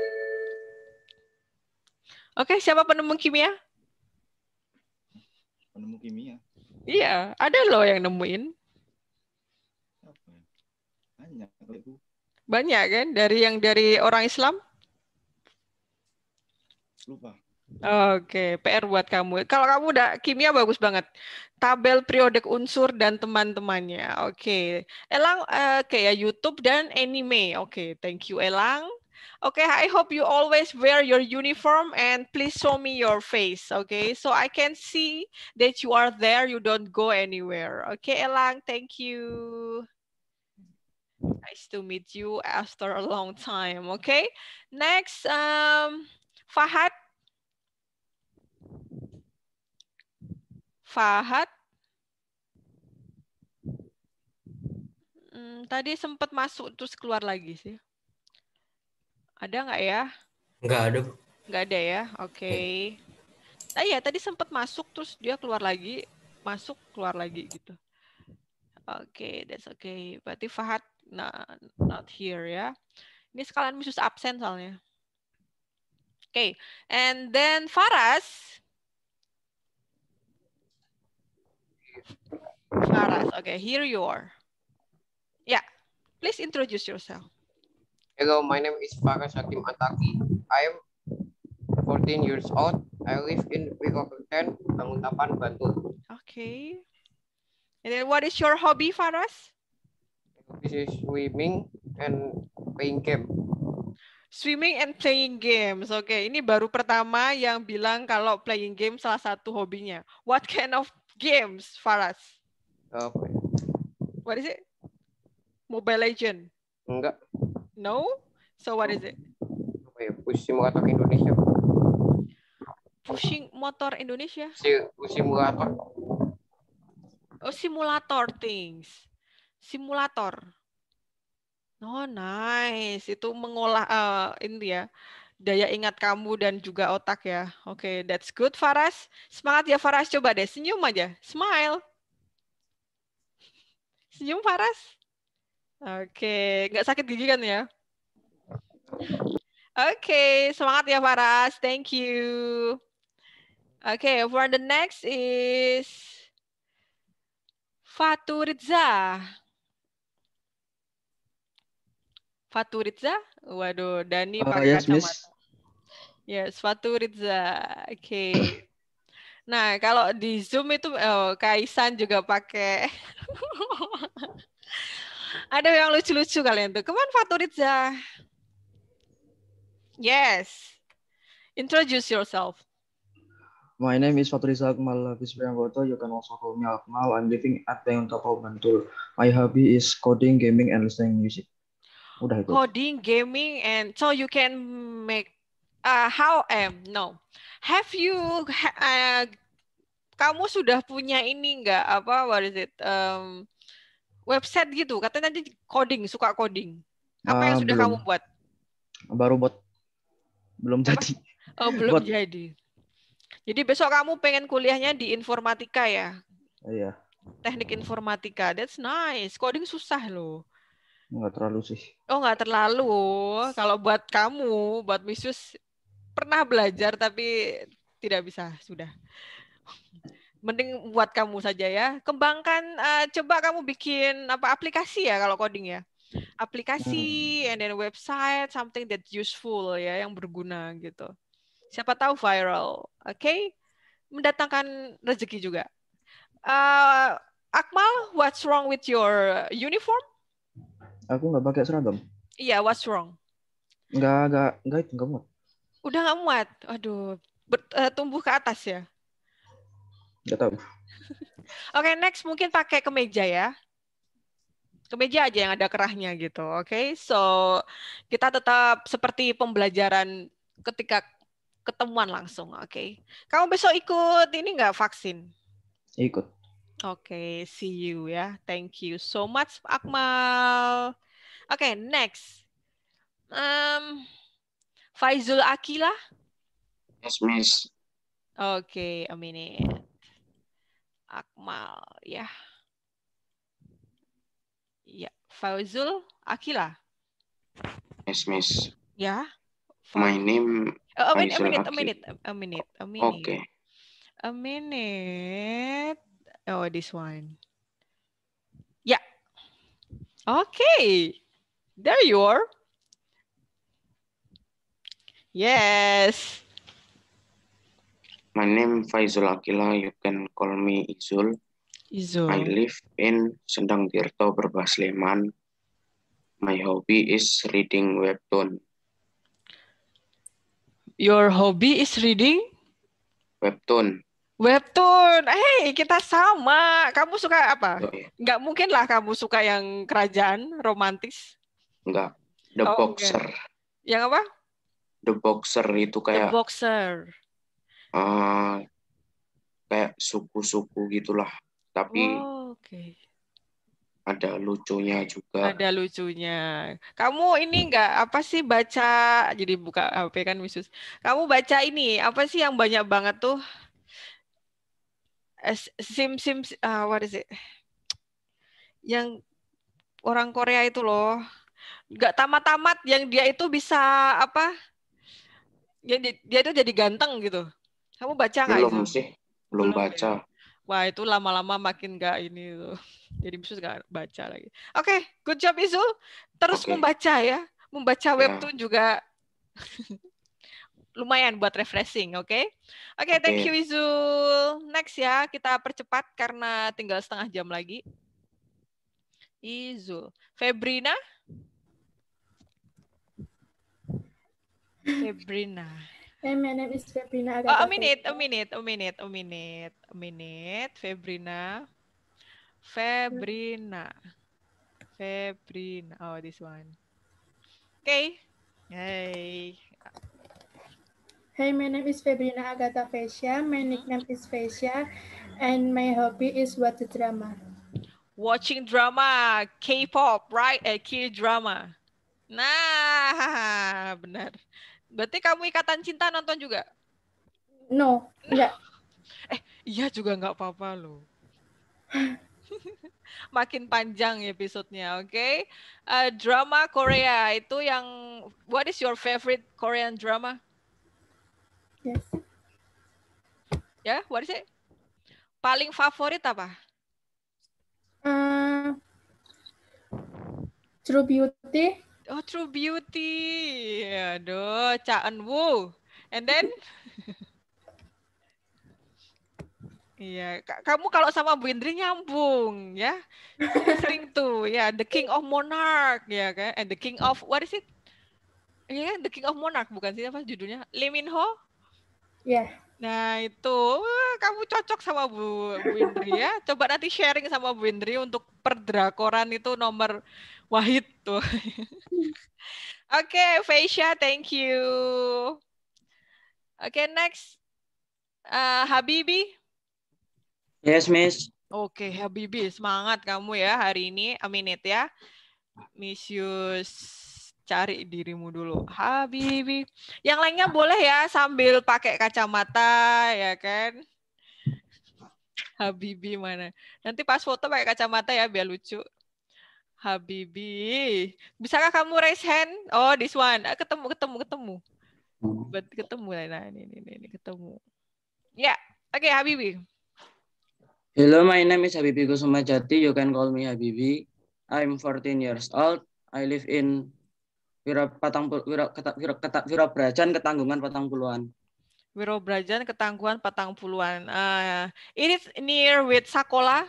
Oke, siapa penemu kimia? Penemu kimia. Iya, ada loh yang nemuin. Ya? Banyak. Banyak kan? Dari yang dari orang Islam? Lupa. Oke, PR buat kamu. Kalau kamu udah kimia bagus banget. Tabel periodik unsur dan teman-temannya. Oke. Elang eh, kayak YouTube dan anime. Oke, thank you Elang. Oke, I hope you always wear your uniform and please show me your face. Okay, so I can see that you are there. You don't go anywhere. Okay, Elang, thank you. Nice to meet you after a long time. Okay, next, um, Fahad. Fahad. Hmm, tadi sempat masuk terus keluar lagi sih. Ada nggak ya? Nggak ada. Nggak ada ya? Oke. Ah iya, tadi sempat masuk terus dia keluar lagi, masuk keluar lagi gitu. Oke, that's okay. Berarti Fahad not, not here ya. Ini sekalian misus absen soalnya. Oke, and then Faras. Faras, okay, here you are. Yeah, please introduce yourself. Hello, my name is Faras Hakim Ataki. I am 14 years old. I live in Purwokerto, Banguntapan, Bantul. Okay. And then what is your hobby, Faras? This is swimming and playing game. Swimming and playing games. Oke, okay. ini baru pertama yang bilang kalau playing game salah satu hobinya. What kind of games, Faras? Apa ya? What is it? Mobile Legend? Enggak. No? So what is it? Apa ya? Push simulator Indonesia. Pushing motor Indonesia? Si simulator. Oh, simulator things. Simulator. Oh, nice. Itu mengolah uh, ini ya. Daya ingat kamu dan juga otak ya. Oke, okay, that's good Faras. Semangat ya Faras. Coba deh senyum aja. Smile. Senyum Faras. Oke, okay. nggak sakit gigi kan ya? Oke, okay. semangat ya Faras. Thank you. Oke, okay, for the next is Faturizza. Faturizza? Waduh, Dani Uh, pakai yes, Miss. kacamata. Yes, Faturizza. Oke. Okay. Nah, kalau di Zoom itu oh, Kaisan juga pakai. [laughs] Ada yang lucu-lucu kalian tuh. Ke mana Faturizza? Yes. Introduce yourself. My name is Fatriza Akmal Hafiz Priyangoto. You can also call me Akmal. I'm living at Bayangkapau, Bantul. My hobby is coding, gaming, and listening music. Udah itu. Coding, gaming, and so you can make uh, how um no. Have you uh, kamu sudah punya ini enggak apa what is it? Um, website gitu. Katanya nanti coding suka coding. Apa yang Ah, sudah belum. kamu buat? Baru buat. Belum jadi. [laughs] oh belum Buat- jadi. Jadi besok kamu pengen kuliahnya di informatika ya? Iya, teknik informatika. That's nice. Coding susah loh nggak terlalu sih. oh nggak terlalu. Kalau buat kamu buat misus pernah belajar tapi tidak bisa sudah. Mending buat kamu saja ya. Kembangkan eh, coba kamu bikin apa aplikasi ya kalau coding ya. Aplikasi and then website something that useful ya yang berguna gitu. Siapa tahu viral oke? Mendatangkan rezeki juga. Eh, Akmal what's wrong with your uniform Aku nggak pakai seragam. iya what's wrong Nggak, nggak, nggak itu nggak muat. udah nggak muat aduh ber- eh, tumbuh ke atas ya Nggak tahu. [laughs] Oke, next mungkin pakai kemeja ya. Kemeja aja yang ada kerahnya gitu. Oke, so kita tetap seperti pembelajaran ketika ketemuan langsung. Oke, kamu besok ikut ini nggak vaksin? Ikut. Oke, see you ya. Thank you so much, Akmal. Oke, next. Um, Faizul Akila. Yes, Miss. Oke, a minute. Akmal, ya. Ya, Faizul Akila. Yes, Miss. Ya. My name Oh, a minute, a minute, a minute, a minute, a minute. Okay. A minute. Oh, this one. Yeah. Okay. There you are. Yes. My name Faizul Akila. You can call me Izul. Izul. I live in Sendang Tirto, Berbas Sleman. My hobby is reading webtoon. Your hobby is reading Webtoon. Webtoon. Hey, kita sama. Kamu suka apa? Oh, iya. Nggak mungkin lah kamu suka yang kerajaan, romantis. Enggak. The Oh, Boxer. Yang apa? The Boxer itu The kayak Boxer. eh, kayak suku-suku gitulah. Tapi Oh, Oke. ada lucunya juga. Ada lucunya. Kamu ini enggak apa sih baca jadi buka HP kan Wisus. Kamu baca ini apa sih yang banyak banget tuh? Sim Sim ah what is it? Yang orang Korea itu loh. Enggak tamat-tamat yang dia itu bisa apa? Yang di- dia itu jadi ganteng gitu. Kamu baca nggak itu? Belum sih, belum Belum ya? baca. Wah, itu lama-lama makin nggak ini tuh. [laughs] Jadi Bisus nggak baca lagi. Oke, good job Izul. Terus Oke. membaca ya. Membaca Ya. webtoon juga [laughs] lumayan buat refreshing, oke? Oke, thank Oke. you Izul. Next ya, kita percepat karena tinggal setengah jam lagi. Izul. Febrina? Febrina. Hey, my name is Febrina Oh, a minute, a minute, a minute, a minute, a minute. Febrina. Febrina. Febrina. Oh, this one. Okay. Hey. Hey, my name is Febrina Agatha Fesha. My nickname is Fesha, and my hobby is watch drama. Watching drama, K-pop, right? Eh, K-drama. Nah, [laughs] benar. Berarti kamu ikatan cinta nonton juga? No, enggak. Eh, iya juga nggak apa-apa loh. [laughs] Makin panjang episodenya, oke? Eh, drama Korea itu yang what is your favorite Korean drama? Yes. Ya, what is it? Paling favorit apa? Uh, True Beauty. Oh, True Beauty. Aduh, Cha Eun Woo. And then [laughs] Iya, Ka- kamu kalau sama Bu Indri nyambung ya. Sering tuh ya, The King of Monarch ya kan. And The King of what is it? Iya, The King of Monarch bukan sih apa judulnya? Lee Min Ho. Ya. Nah, itu Wah, kamu cocok sama Bu, Bu Indri ya. Coba nanti sharing sama Bu Indri untuk perdrakoran itu nomor wahid tuh. [laughs] Oke, Faisha, thank you. Oke, next. Uh, Habibi. Yes, Miss. Oke, Habibi, semangat kamu ya hari ini. A minute ya. Miss Yus, cari dirimu dulu. Habibi. Yang lainnya boleh ya sambil pakai kacamata ya kan. Habibi mana? Nanti pas foto pakai kacamata ya biar lucu. Habibi. Bisakah kamu raise hand? Oh, this one. Ah, ketemu, ketemu, ketemu. Bet- ketemu. Nah, ini, ini, ini, ketemu. Ya, oke Habibi. Hello, my name is Habibi Kusuma Jati. You can call me Habibi. I'm 14 years old. I live in Wira Patang Wira, Keta- Wira, Keta- Wira Brajan, Ketanggungan, Patang Puluhan. Wiro Brajan, Ketangguhan, Patang Puluhan. Uh, it is near with Sakola.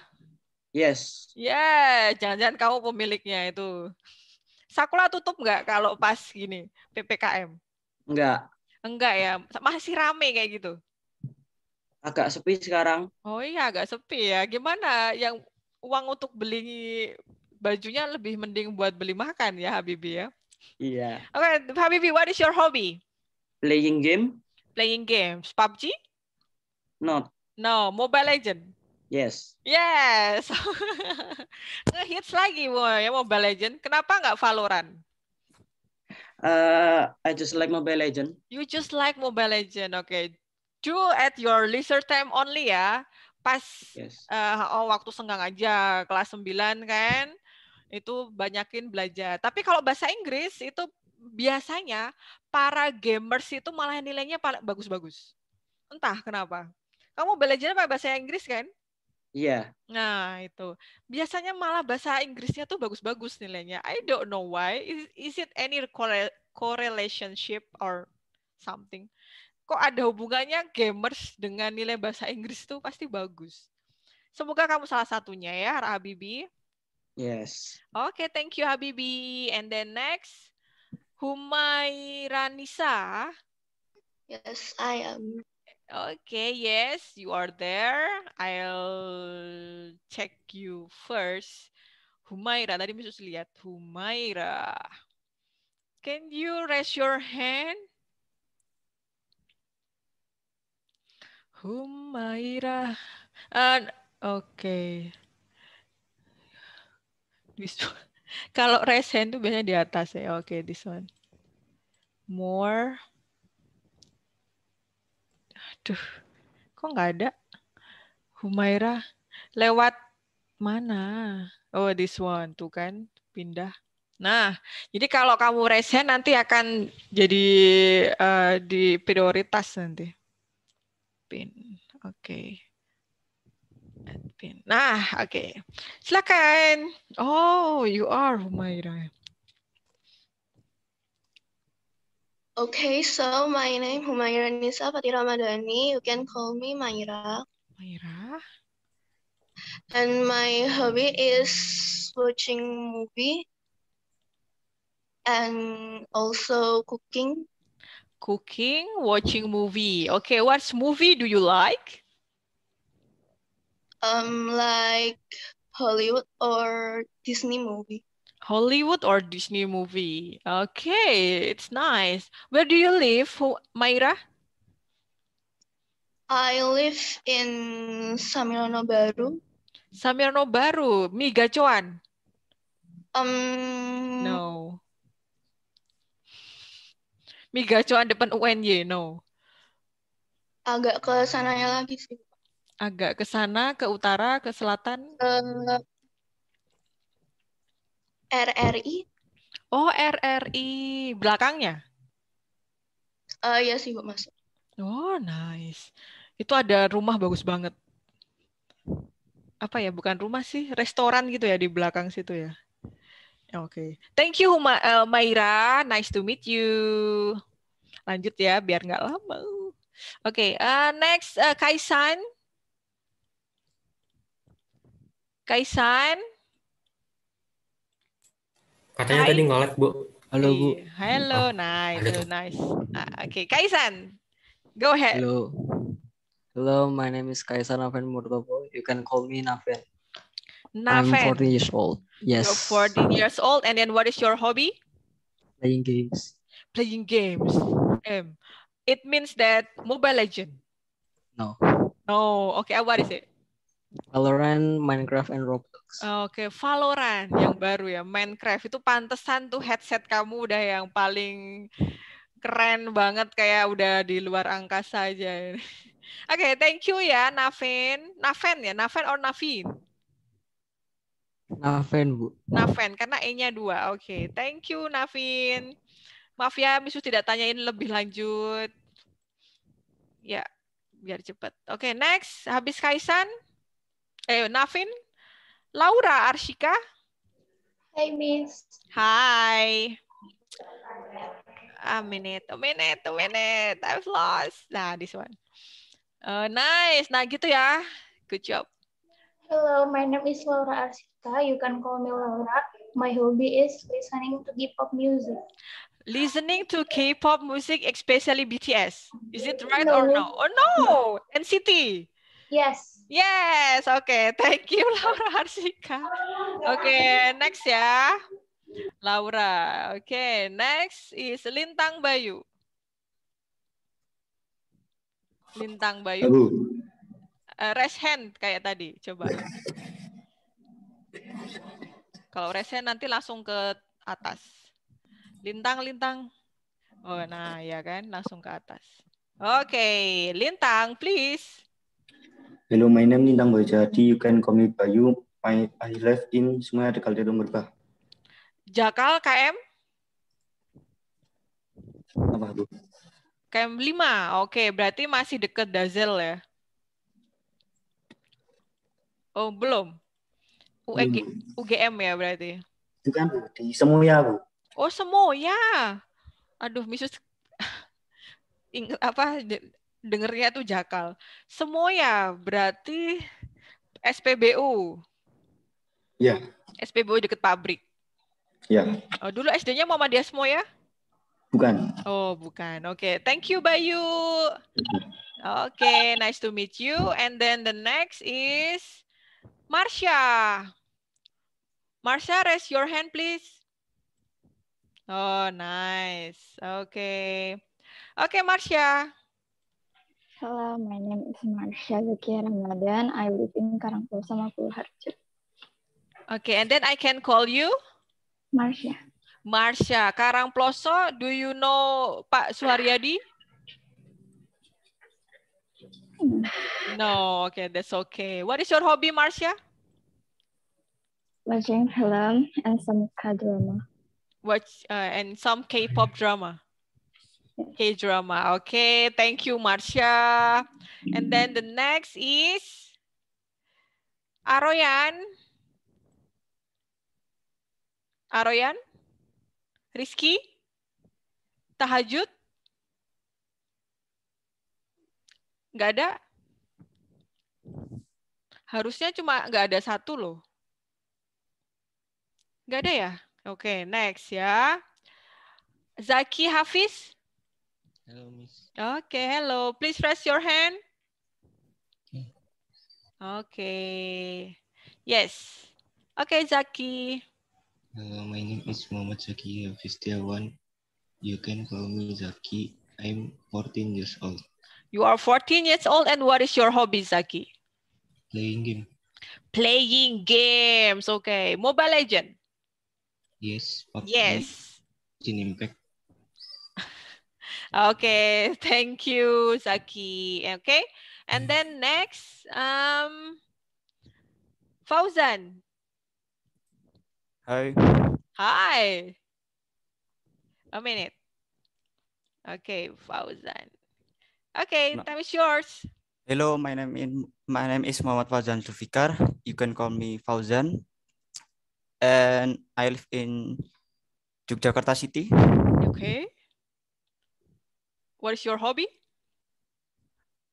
Yes. Ya, jangan-jangan kamu pemiliknya itu. Sakola tutup nggak kalau pas gini, PPKM? Enggak. Enggak ya, masih rame kayak gitu. Agak sepi sekarang. Oh iya, agak sepi ya. Gimana yang uang untuk beli bajunya lebih mending buat beli makan ya, Habibi ya? Iya. Oke, Habibi, what is your hobby? Playing game? Playing games. PUBG? Not. No, Mobile Legend. Yes. Yes. [laughs] Ngehits lagi ya Mobile Legend. Kenapa nggak Valorant? Uh, I just like Mobile Legend. You just like Mobile Legend, okay. Do at your leisure time only ya. Pas Yes. eh, oh waktu senggang aja kelas 9 kan. Itu banyakin belajar. Tapi kalau bahasa Inggris itu biasanya para gamers itu malah nilainya paling bagus-bagus. Entah kenapa. Kamu Legend pakai bahasa Inggris kan? Iya. Nah, itu. Biasanya malah bahasa Inggrisnya tuh bagus-bagus nilainya. I don't know why. Is, is it any correl- correlationship or something? Kok ada hubungannya gamers dengan nilai bahasa Inggris tuh pasti bagus. Semoga kamu salah satunya ya, Ra Habibi. Yes. Oke, thank you Habibi. And then next, Humaira Nisa. Yes, I am. Okay, yes, you are there. I'll check you first. Humaira, tadi Misus lihat. Humaira. Can you raise your hand? Humaira. Uh, Oke. [laughs] Kalau raise tuh biasanya di atas ya. Oke, this one. More. Aduh, kok nggak ada? Humaira lewat mana? Oh, this one tuh kan pindah. Nah, jadi kalau kamu raise nanti akan jadi eh, di prioritas nanti. Pin, oke. Pin. Nah, oke. Silakan. Oh, you are Humaira. Okay, so my name Humaira Nisa Fatih Ramadhani. You can call me Maira. Maira. And my hobby is watching movie and also cooking. Cooking, watching movie. Okay, what movie do you like? Um, like Hollywood or Disney movie. Hollywood or Disney movie? Okay, it's nice. Where do you live, Maira? I live in Samirno Baru. Samirno Baru, Mi Gacuan. Um, No. Mi Gacuan depan UNY, no. agak ke sananya lagi sih. Agak ke sana, ke utara, ke selatan. Eh, RRI. Oh, RRI. Belakangnya? Eh, ya sih, Bu, masuk. Oh, nice. Itu ada rumah bagus banget. Apa ya? Bukan rumah sih, restoran gitu ya di belakang situ ya. Oke. Thank you, Ma eh, Maira. Nice to meet you. Lanjut ya, biar nggak lama. Oke, eh, next eh, Kaisan. Kaisan. Katanya Hai. tadi nge-lag, Bu. Halo Bu. Hello, nice, ada so tuh. nice. Ah, Oke, Kaisan. Go ahead. Hello. Hello, my name is Kaisa Naven Murtopo. You can call me Naven. I'm Naven. 14 years old. You're Yes. 14 years old, and then what is your hobby? Playing games. Playing games. Um, it means that Mobile Legend. No. No, okay, what is it? Valorant, Minecraft, and Roblox. Oke, Valorant yang baru ya. Minecraft itu pantesan tuh headset kamu udah yang paling keren banget kayak udah di luar angkasa aja. [laughs] Oke, thank you ya, Navin. Naven ya, Naven or Navin? Naven, Bu. Naven, karena E-nya dua. Oke, thank you, Navin. Maaf ya, Misu tidak tanyain lebih lanjut. Ya, biar cepat. Oke, next. Habis Kaisan. Eh, Navin. Laura Arshika. Hi, Miss. Hi. A minute, a minute, a minute. I've lost. Nah, this one. Uh, nice. Nah, gitu ya. Good job. Hello, my name is Laura Arsita. You can call me Laura. My hobby is listening to K-pop music. Listening to K-pop music, especially BTS. Is it right or no? Oh no, NCT. Yes. Yes, okay. Thank you, Laura Arsika. Okay, next ya. Laura. Okay, next is Lintang Bayu. Lintang Bayu. Halo. Eh, raise hand kayak tadi, coba. Kalau raise hand nanti langsung ke atas. Lintang, lintang. Oh, nah ya kan, langsung ke atas. Oke, lintang, please. Hello, my name Lintang Bajadi. You can call me Bayu. I, I live in Sungai Adekal Dedong Berbah. Jakal KM Apa, Bu? KM 5. Oke, berarti masih deket Dazel ya. Oh, belum. UEG, UGM ya berarti. Itu kan Bu, di Semuya, Bu. Oh, Semoya. Aduh, Misus [laughs] ingat apa dengernya tuh Jakal. Semoya berarti SPBU. Ya, SPBU deket pabrik. ya. Oh, dulu SD-nya Muhammadiyah Semoya? Bukan. Oh, bukan. Oke, thank you Bayu. Oke, nice to meet you. And then the next is Marsha. Marsha, raise your hand please. Oh, nice. Oke. Oke, Marsha. Hello, my name is Marsha Zakia Ramadan. I live in Karangplosa, Purworejo. Oke, and then I can call you Marsha. Marsha. Karangploso, do you know Pak Suharyadi? No, okay, that's okay. What is your hobby, Marsha? Watching film and some K-drama. Watch uh, and some K-pop drama. K-drama. Okay, thank you, Marsha. And then the next is Aroyan. Aroyan? Rizky? Tahajud? Nggak ada? Harusnya cuma nggak ada satu loh. Nggak ada ya? Oke, next ya. Zaki Hafiz? Hello, Miss. Oke, hello. Please raise your hand. Oke. Yes. Oke, Zaki. Hello, my name is Muhammad Zaki Hafistiawan. You can call me Zaki. I'm 14 years old. You are 14 years old and what is your hobby, Zaki? Playing game. Playing games. Okay. Mobile Legend. Yes. PUBG, Yes. Genshin Impact. Okay, [laughs] thank you, Zaki. Okay, and then next, um, Fauzan. Hi. Hi. A minute. Okay, Fauzan. Okay, time is yours. Hello, my name is my name is Muhammad Fauzan Zulfikar. You can call me Fauzan. And I live in Yogyakarta City. Okay. What is your hobby?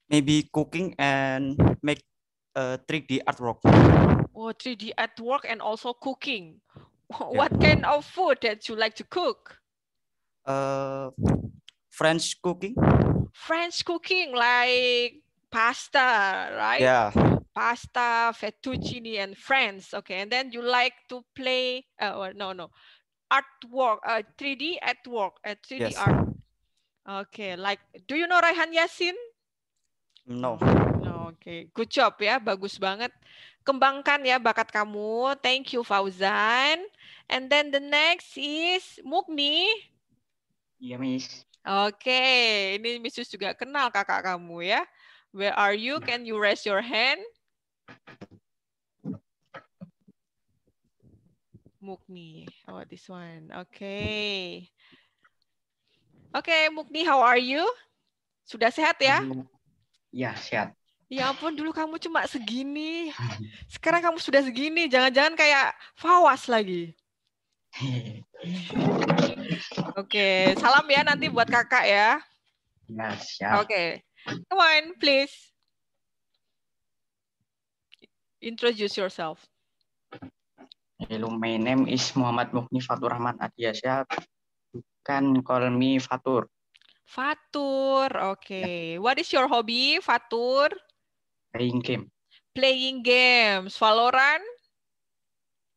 Maybe cooking and make uh, 3D artwork. Oh, 3D artwork and also cooking. [laughs] What kind of food that you like to cook? Uh, French cooking. French cooking like pasta, right? Yeah. Pasta, fettuccine, and friends. Okay, and then you like to play? Uh, or no, no, artwork. Uh, 3D artwork. Uh, 3D Yes. art. Okay, like, do you know Raihan Yasin? No. No, Oke, good job ya, bagus banget. Kembangkan ya bakat kamu. Thank you Fauzan. And then the next is Mukni. Iya, Miss. Oke, ini Misus juga kenal kakak kamu ya. Where are you? Can you raise your hand? Mukni. Oh, this one. Okay. Oke, Mukni, how are you? Sudah sehat ya? Ya, sehat. Ya ampun, dulu kamu cuma segini. [laughs] Sekarang kamu sudah segini. Jangan-jangan kayak Fawas lagi. [laughs] Oke, salam ya nanti buat kakak ya. Ya, siap. Oke, come on, please. Introduce yourself. Hello, my name is Muhammad Mukni Fatur Rahmat Adiasya. Can call me Fatur. Fatur, oke. What is your hobby, Fatur? Playing game. Playing games. Valorant?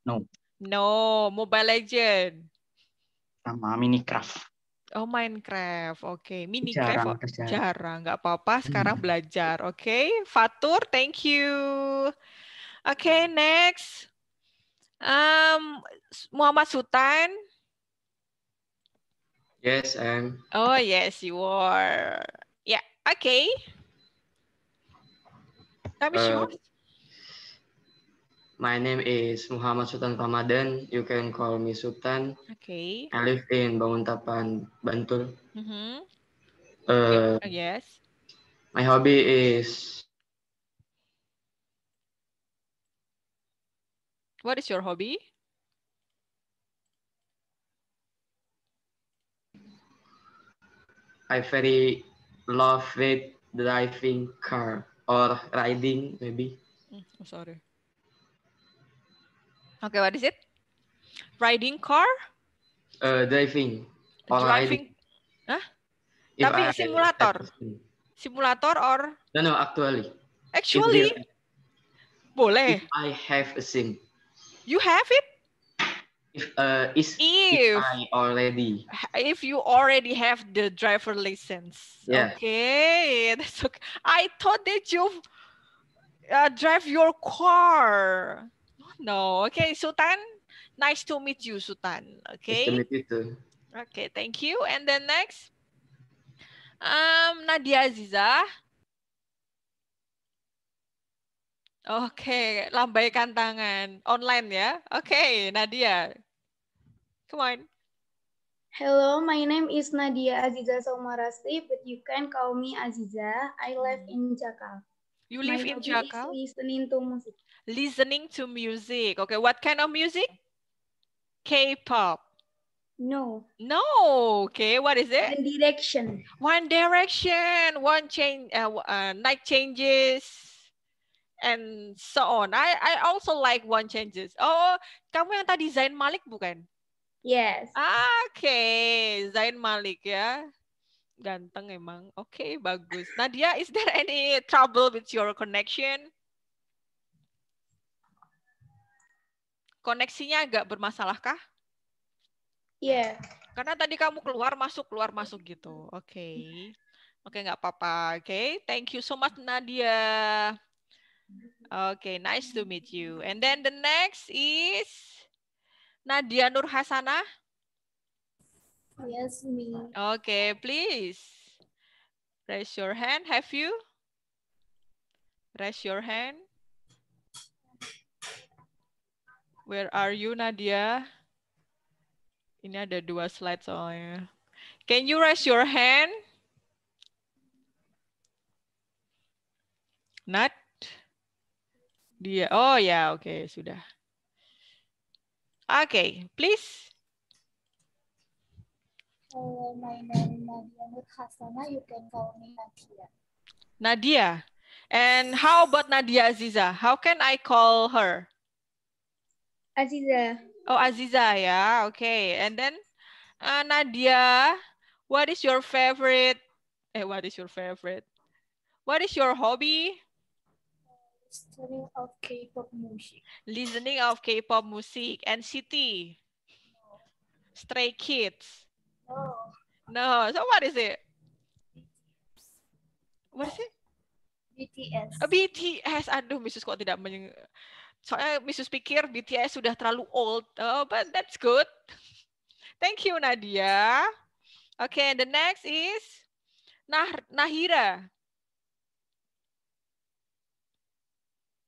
No. No. Mobile Legend? Sama Minecraft. Oh, Minecraft. Oke, Minecraft. Jarang, oh, jarang. Nggak apa-apa. Sekarang belajar. Oke, Fatur, thank you. Oke, next. Um, Muhammad Sultan. Yes, I'm. Oh, yes, you are. Yeah, okay. Kami Uh, sure. My name is Muhammad Sultan Ramadan. You can call me Sultan. Okay. I live in Banguntapan, Bantul. Mhm. Uh, Uh, yes. my hobby is What is your hobby? I very love with driving car or riding maybe. Mm, oh, sorry. Okay, what is it? Riding car? Uh, driving or riding. Driving? Hah? If Tapi I- simulator? Simulator or No, no, actually. actually? If, Boleh. if I have a sim, You have it? If uh, is If. if I already If you already have the driver license. Yeah. Okay, that's okay. I thought that you uh, drive your car. No, okay, Sultan. Nice to meet you, Sultan. nice Okay. to meet you too. Okay, thank you. And then next, um, Nadia Aziza. Oke, lambaikan tangan online ya. Oke, Nadia. Come on. Hello, my name is Nadia Aziza Saumarasti, but you can call me Aziza. I live in Jakarta. You live my in Jakarta? Listening to music. Listening to music. Okay, what kind of music? K-pop. No. No. Okay, what is it? One Direction. One Direction. One change. Uh, uh, night changes. And so on. I I also like One Changes. Oh, kamu yang tadi Zain Malik bukan? Yes. Oke, Zain Malik ya. Ganteng emang. Oke, bagus. Nadia, is there any trouble with your connection? Koneksinya agak bermasalah kah? Yeah. Karena tadi kamu keluar masuk keluar masuk gitu. Oke. Oke, nggak apa-apa. Oke, thank you so much Nadia. Oke, nice to meet you. And then the next is Nadia Nur Hasanah. Yes, me. Okay, please. Raise your hand. Have you? Raise your hand. Where are you, Nadia? Ini ada dua slide soalnya. Can you raise your hand? Nat? Dia. Oh ya, oke, sudah. Oke, please. Hello, my name is Nadia Nur Hasana. You can call me Nadia. Nadia. And how about Nadia Aziza? How can I call her? Aziza. Oh, Aziza, yeah. Okay. And then uh, Nadia, what is your favorite? Eh, what is your favorite? What is your hobby? Listening of K-pop music. Listening of K-pop music. NCT. Stray Kids. Oh. No. So what is it? What is it? BTS. Oh, BTS. Aduh, Mrs. kok tidak men... Soalnya Mrs. pikir BTS sudah terlalu old. Oh, but that's good. Thank you, Nadia. Okay, the next is nah Nahira.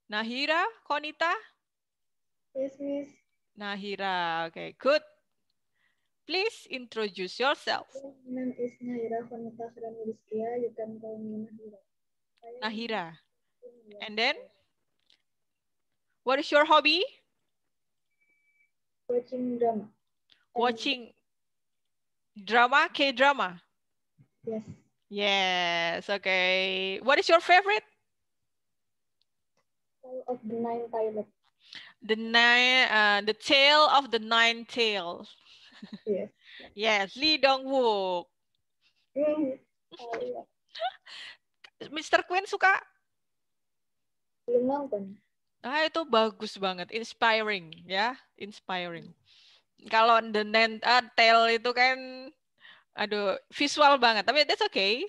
Nahira, Konita? Yes, miss. Nahira. Okay, good. Please introduce yourself. My name is Nahira Konita Khramidiskia. You can call me Nahira. Nahira. And then, what is your hobby? Watching drama. Watching drama, K-drama. Yes. Yes, okay. What is your favorite? Tale of the Nine Pilot. The nine, uh, the tale of the nine tails. Yes. [laughs] Yes, Lee Dong Wook. Mm. Oh, iya. [laughs] Mr. Queen suka? Belum nonton. Ah, itu bagus banget, inspiring ya, inspiring. Kalau the nine uh, tale itu kan, aduh, visual banget. Tapi that's okay.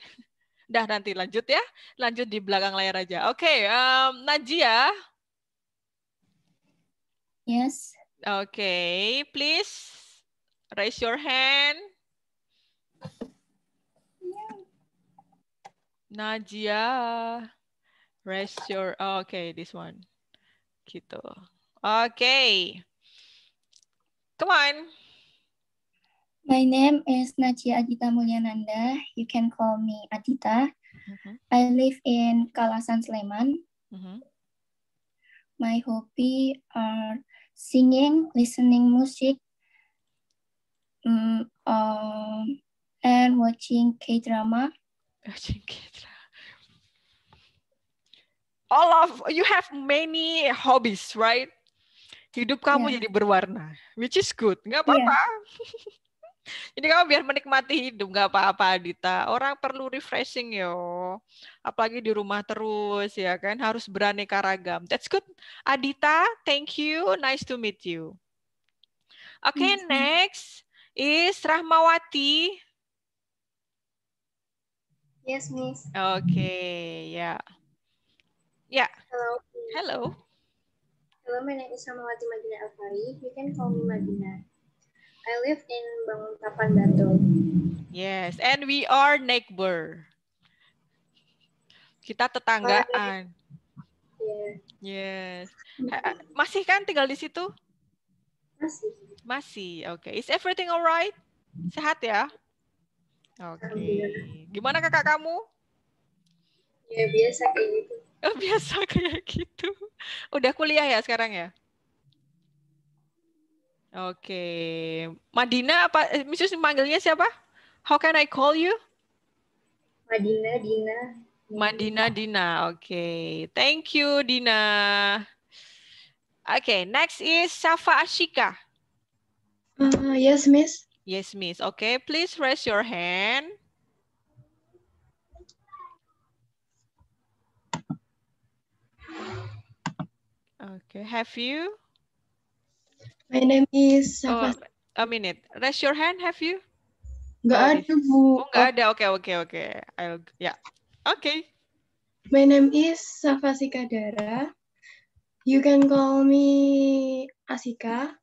Dah nanti lanjut ya. Lanjut di belakang layar aja. Oke, okay, um, Najia. Yes. Oke, okay, please raise your hand. Najia, raise your, oh, okay, this one. Gitu. Oke. Okay. Come on. My name is Najia Adita Mulyananda. You can call me Adita. I live in Kalasan, Sleman. Mhm. My hobby are singing, listening music, mm, um, and watching K-drama. Watching K-drama. All of you have many hobbies, right? Hidup kamu Yeah. jadi berwarna, which is good. Nggak apa-apa. [laughs] Jadi kamu biar menikmati hidup, nggak apa-apa, Adita. Orang perlu refreshing yo. Apalagi di rumah terus, ya kan? Harus beraneka ragam. That's good. Adita, thank you. Nice to meet you. Okay, Yes, ma'am. next is Rahmawati. Yes, Miss. Okay, ya. Ya. Hello. Hello. Hello, my name is Samawati Madina Alfari. You can call me Madina. I live in Banguntapan, Bantul. Yes, and we are neighbor. Kita tetanggaan. Yeah. Yes. Ha- Masih kan tinggal di situ? Masih. Masih. Oke. Is everything alright? Sehat ya? Oke. Gimana kakak kamu? Ya, biasa kayak gitu. Oh, [laughs] biasa kayak gitu. Udah kuliah ya sekarang ya? Oke. Madina apa? eh, Misus manggilnya siapa? How can I call you? Madina, Dina. Madina Dina. Oke. Thank you Dina. Oke, next is Safa Ashika. Uh, yes, Miss. Yes, Miss. Okay, please raise your hand. Okay, have you? My name is Oh, a minute. Raise your hand, have you? Nggak Oh, ada, Bu. Oh, nggak ada. Oke, oke, oke. I'll, ya. Oke. My name is Safa Sikadara. You can call me Asika.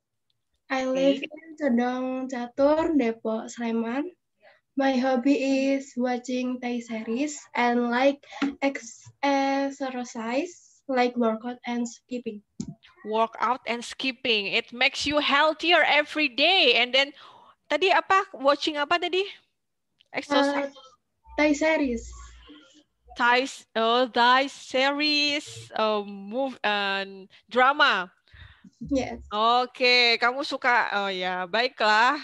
I live in Cedong Catur, Depok, Sleman. My hobby is watching Thai series and like ex- exercise, like workout and skipping. Workout and skipping. It makes you healthier every day. And then, tadi apa? Watching apa tadi? Exercise. Thai series. Thai, oh, Thai series, uh, move, and drama. Yes. Oke, kamu suka, oh ya, baiklah.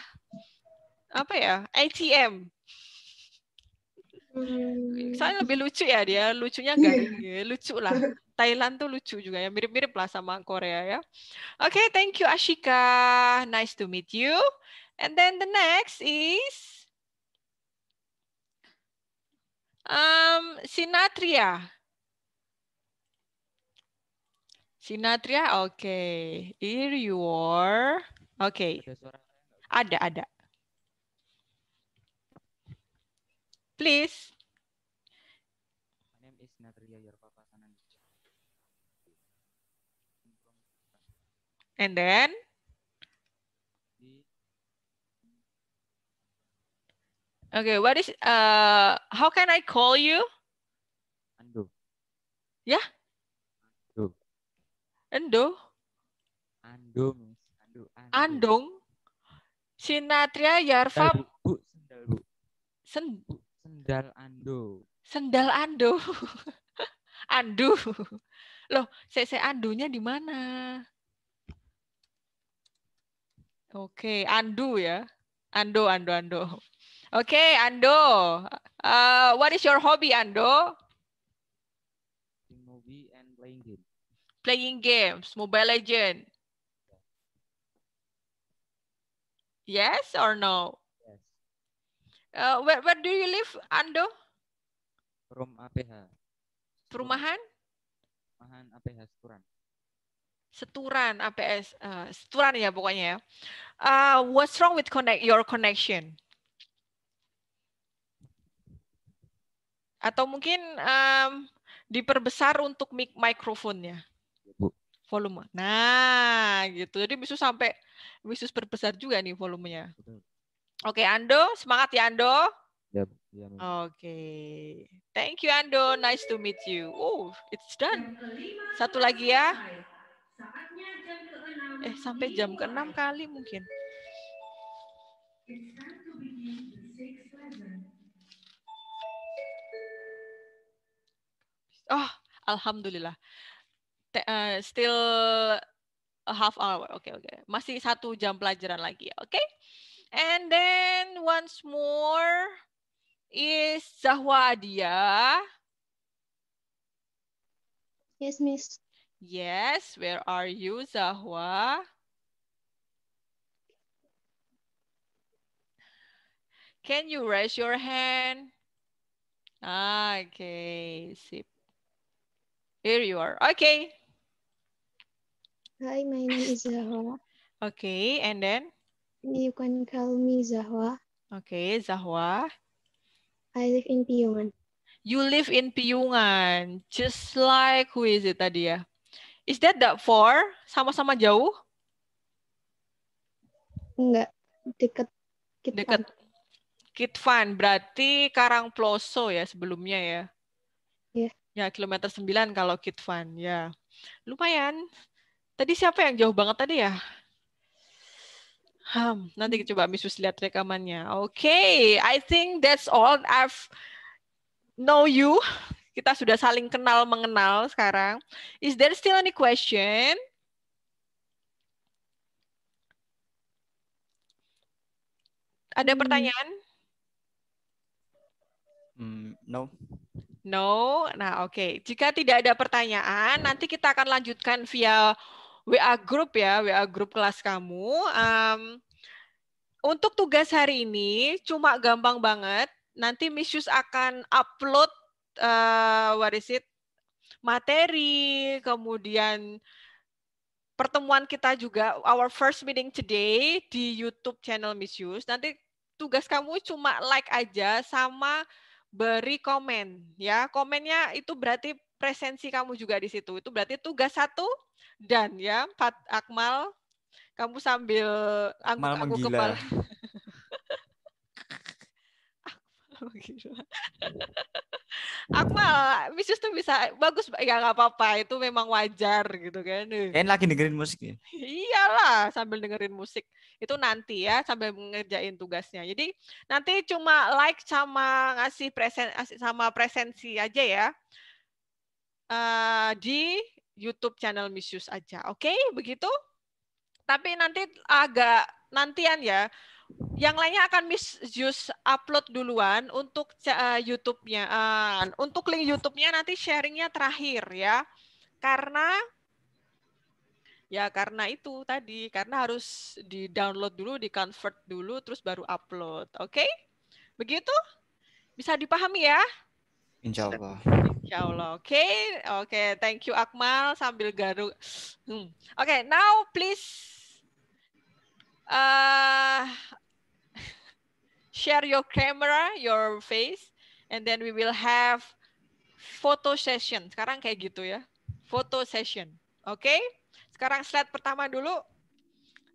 Apa ya? ATM. Soalnya lebih lucu ya dia, lucunya garing, ya, lucu lah. Thailand tuh lucu juga ya, mirip-mirip lah sama Korea ya. Oke, thank you Ashika, nice to meet you. And then the next is um, Sinatria. Sinatria, oke. Here you are. Oke. Ada, ada. Please. My name is Natria, your papa Sanan. And then? Okay, what is, uh, how can I call you? Ando. Ya? Ando. Ando, Miss. Ando. Ando. Andong? Sinatria Yarfa Sendal, Bu. Sendal, Bu. Sen Bu, Sendal Ando. Sendal Ando. [laughs] Andu. Loh, saya saya Andunya di mana? Oke, Andu ya. Ando, Ando, Ando. Oke, Ando. Uh, what is your hobby, Ando? Watching movie and playing game. Playing games, Mobile Legend. Yes or no? Uh, where, where do you live, Ando? From APH. Perumahan? Mahan APH Seturan. Seturan, APS. Uh, seturan ya pokoknya ya. Uh, what's wrong with connect your connection? Atau mungkin um, diperbesar untuk mic mikrofonnya. Bu. Volume. Nah, gitu. Jadi bisa sampai bisa perbesar juga nih volumenya. Oke, Ando, semangat ya Ando. Ya, Mem. Oke. Thank you Ando. Nice to meet you. Oh, it's done. Satu lagi ya. Eh, sampai jam ke-6 kali mungkin. Oh, alhamdulillah. Te- eh, still a half hour. Oke, oke. Masih satu jam pelajaran lagi. Oke. And then once more is Zahwadia. Yes, Miss. Yes, where are you, Zahwa? Can you raise your hand? Ah, okay, sip. Here you are. Okay, Hi, my name is Zahwa. okay, and then? You can call me Zahwa. Okay, Zahwa. I live in Piungan. You live in Piungan, just like who is it tadi ya? Is that the four? Sama-sama jauh? Enggak, deket. Kitpan. Dekat Kitvan, berarti Karang Ploso ya sebelumnya ya? Iya. Ya, kilometer 9 kalau Kitvan, ya. Lumayan. Tadi siapa yang jauh banget tadi ya? Hmm, nanti coba Miss Sus lihat rekamannya. Oke, I think that's all. I've know you. Kita sudah saling kenal mengenal sekarang. Is there still any question? Ada pertanyaan? Hmm, no. No. Nah, oke. Jika tidak ada pertanyaan, nanti kita akan lanjutkan via WA group ya, WA group kelas kamu. Em, untuk tugas hari ini cuma gampang banget. Nanti Miss Yus akan upload eh what is it? materi, kemudian pertemuan kita juga our first meeting today di YouTube channel Miss Yus. Nanti tugas kamu cuma like aja sama beri komen ya. Komennya itu berarti presensi kamu juga di situ. Itu berarti tugas satu dan ya Pat Akmal kamu sambil angguk-angguk kepala. Akmal Yus tuh bisa bagus ya nggak apa-apa itu memang wajar gitu kan. Kayaknya lagi dengerin musik ya. Iyalah, sambil dengerin musik. Itu nanti ya, sambil ngerjain tugasnya. Jadi nanti cuma like sama ngasih presen sama presensi aja ya. Eh, di YouTube channel Miss Yus aja. Oke, begitu? Tapi nanti agak nantian ya. Yang lainnya akan Miss Yus upload duluan untuk eh, YouTube-nya. Eh, untuk link YouTube-nya nanti sharingnya terakhir ya. Karena Ya karena itu tadi, karena harus di-download dulu, di-convert dulu, terus baru upload. Oke? Begitu? Bisa dipahami ya? Insya Allah. Insya Allah. Oke, oke. Thank you Akmal sambil garu. Hmm. Oke, now please uh, [laughs] share your camera, your face, and then we will have photo session. Sekarang kayak gitu ya, photo session. Oke? Sekarang slide pertama dulu.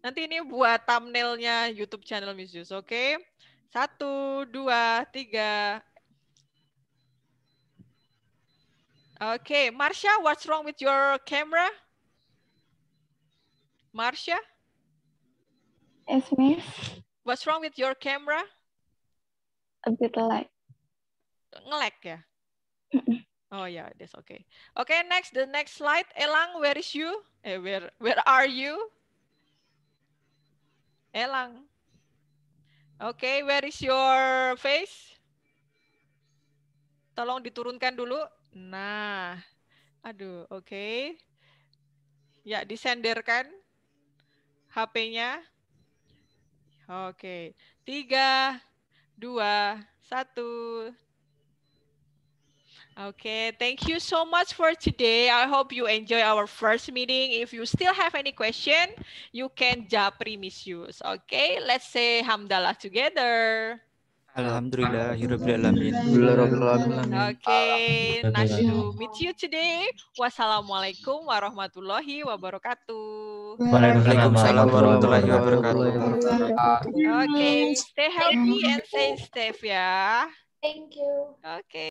Nanti ini buat thumbnailnya YouTube channel Miss Yus, oke? Satu, dua, tiga. Oke, Marsha, what's wrong with your camera? Marsha, Yes, Miss. what's wrong with your camera? A bit light. Nge-lag ya? Oh yeah, that's okay. Okay, next, the next slide. Elang, where is you? Eh, where where are you? Elang. Okay, where is your face? Tolong diturunkan dulu. Nah, aduh, oke. Ya, disenderkan HP-nya. Oke, tiga, dua, satu. Okay, thank you so much for today. I hope you enjoy our first meeting. If you still have any question, you can japri misuse. Okay, let's say hamdalah together. Alhamdulillah, Alamin. Okay, nice to meet you today. Wassalamualaikum warahmatullahi wabarakatuh. Waalaikumsalam warahmatullahi wabarakatuh. Oke, stay healthy and stay safe ya. Thank you. Oke.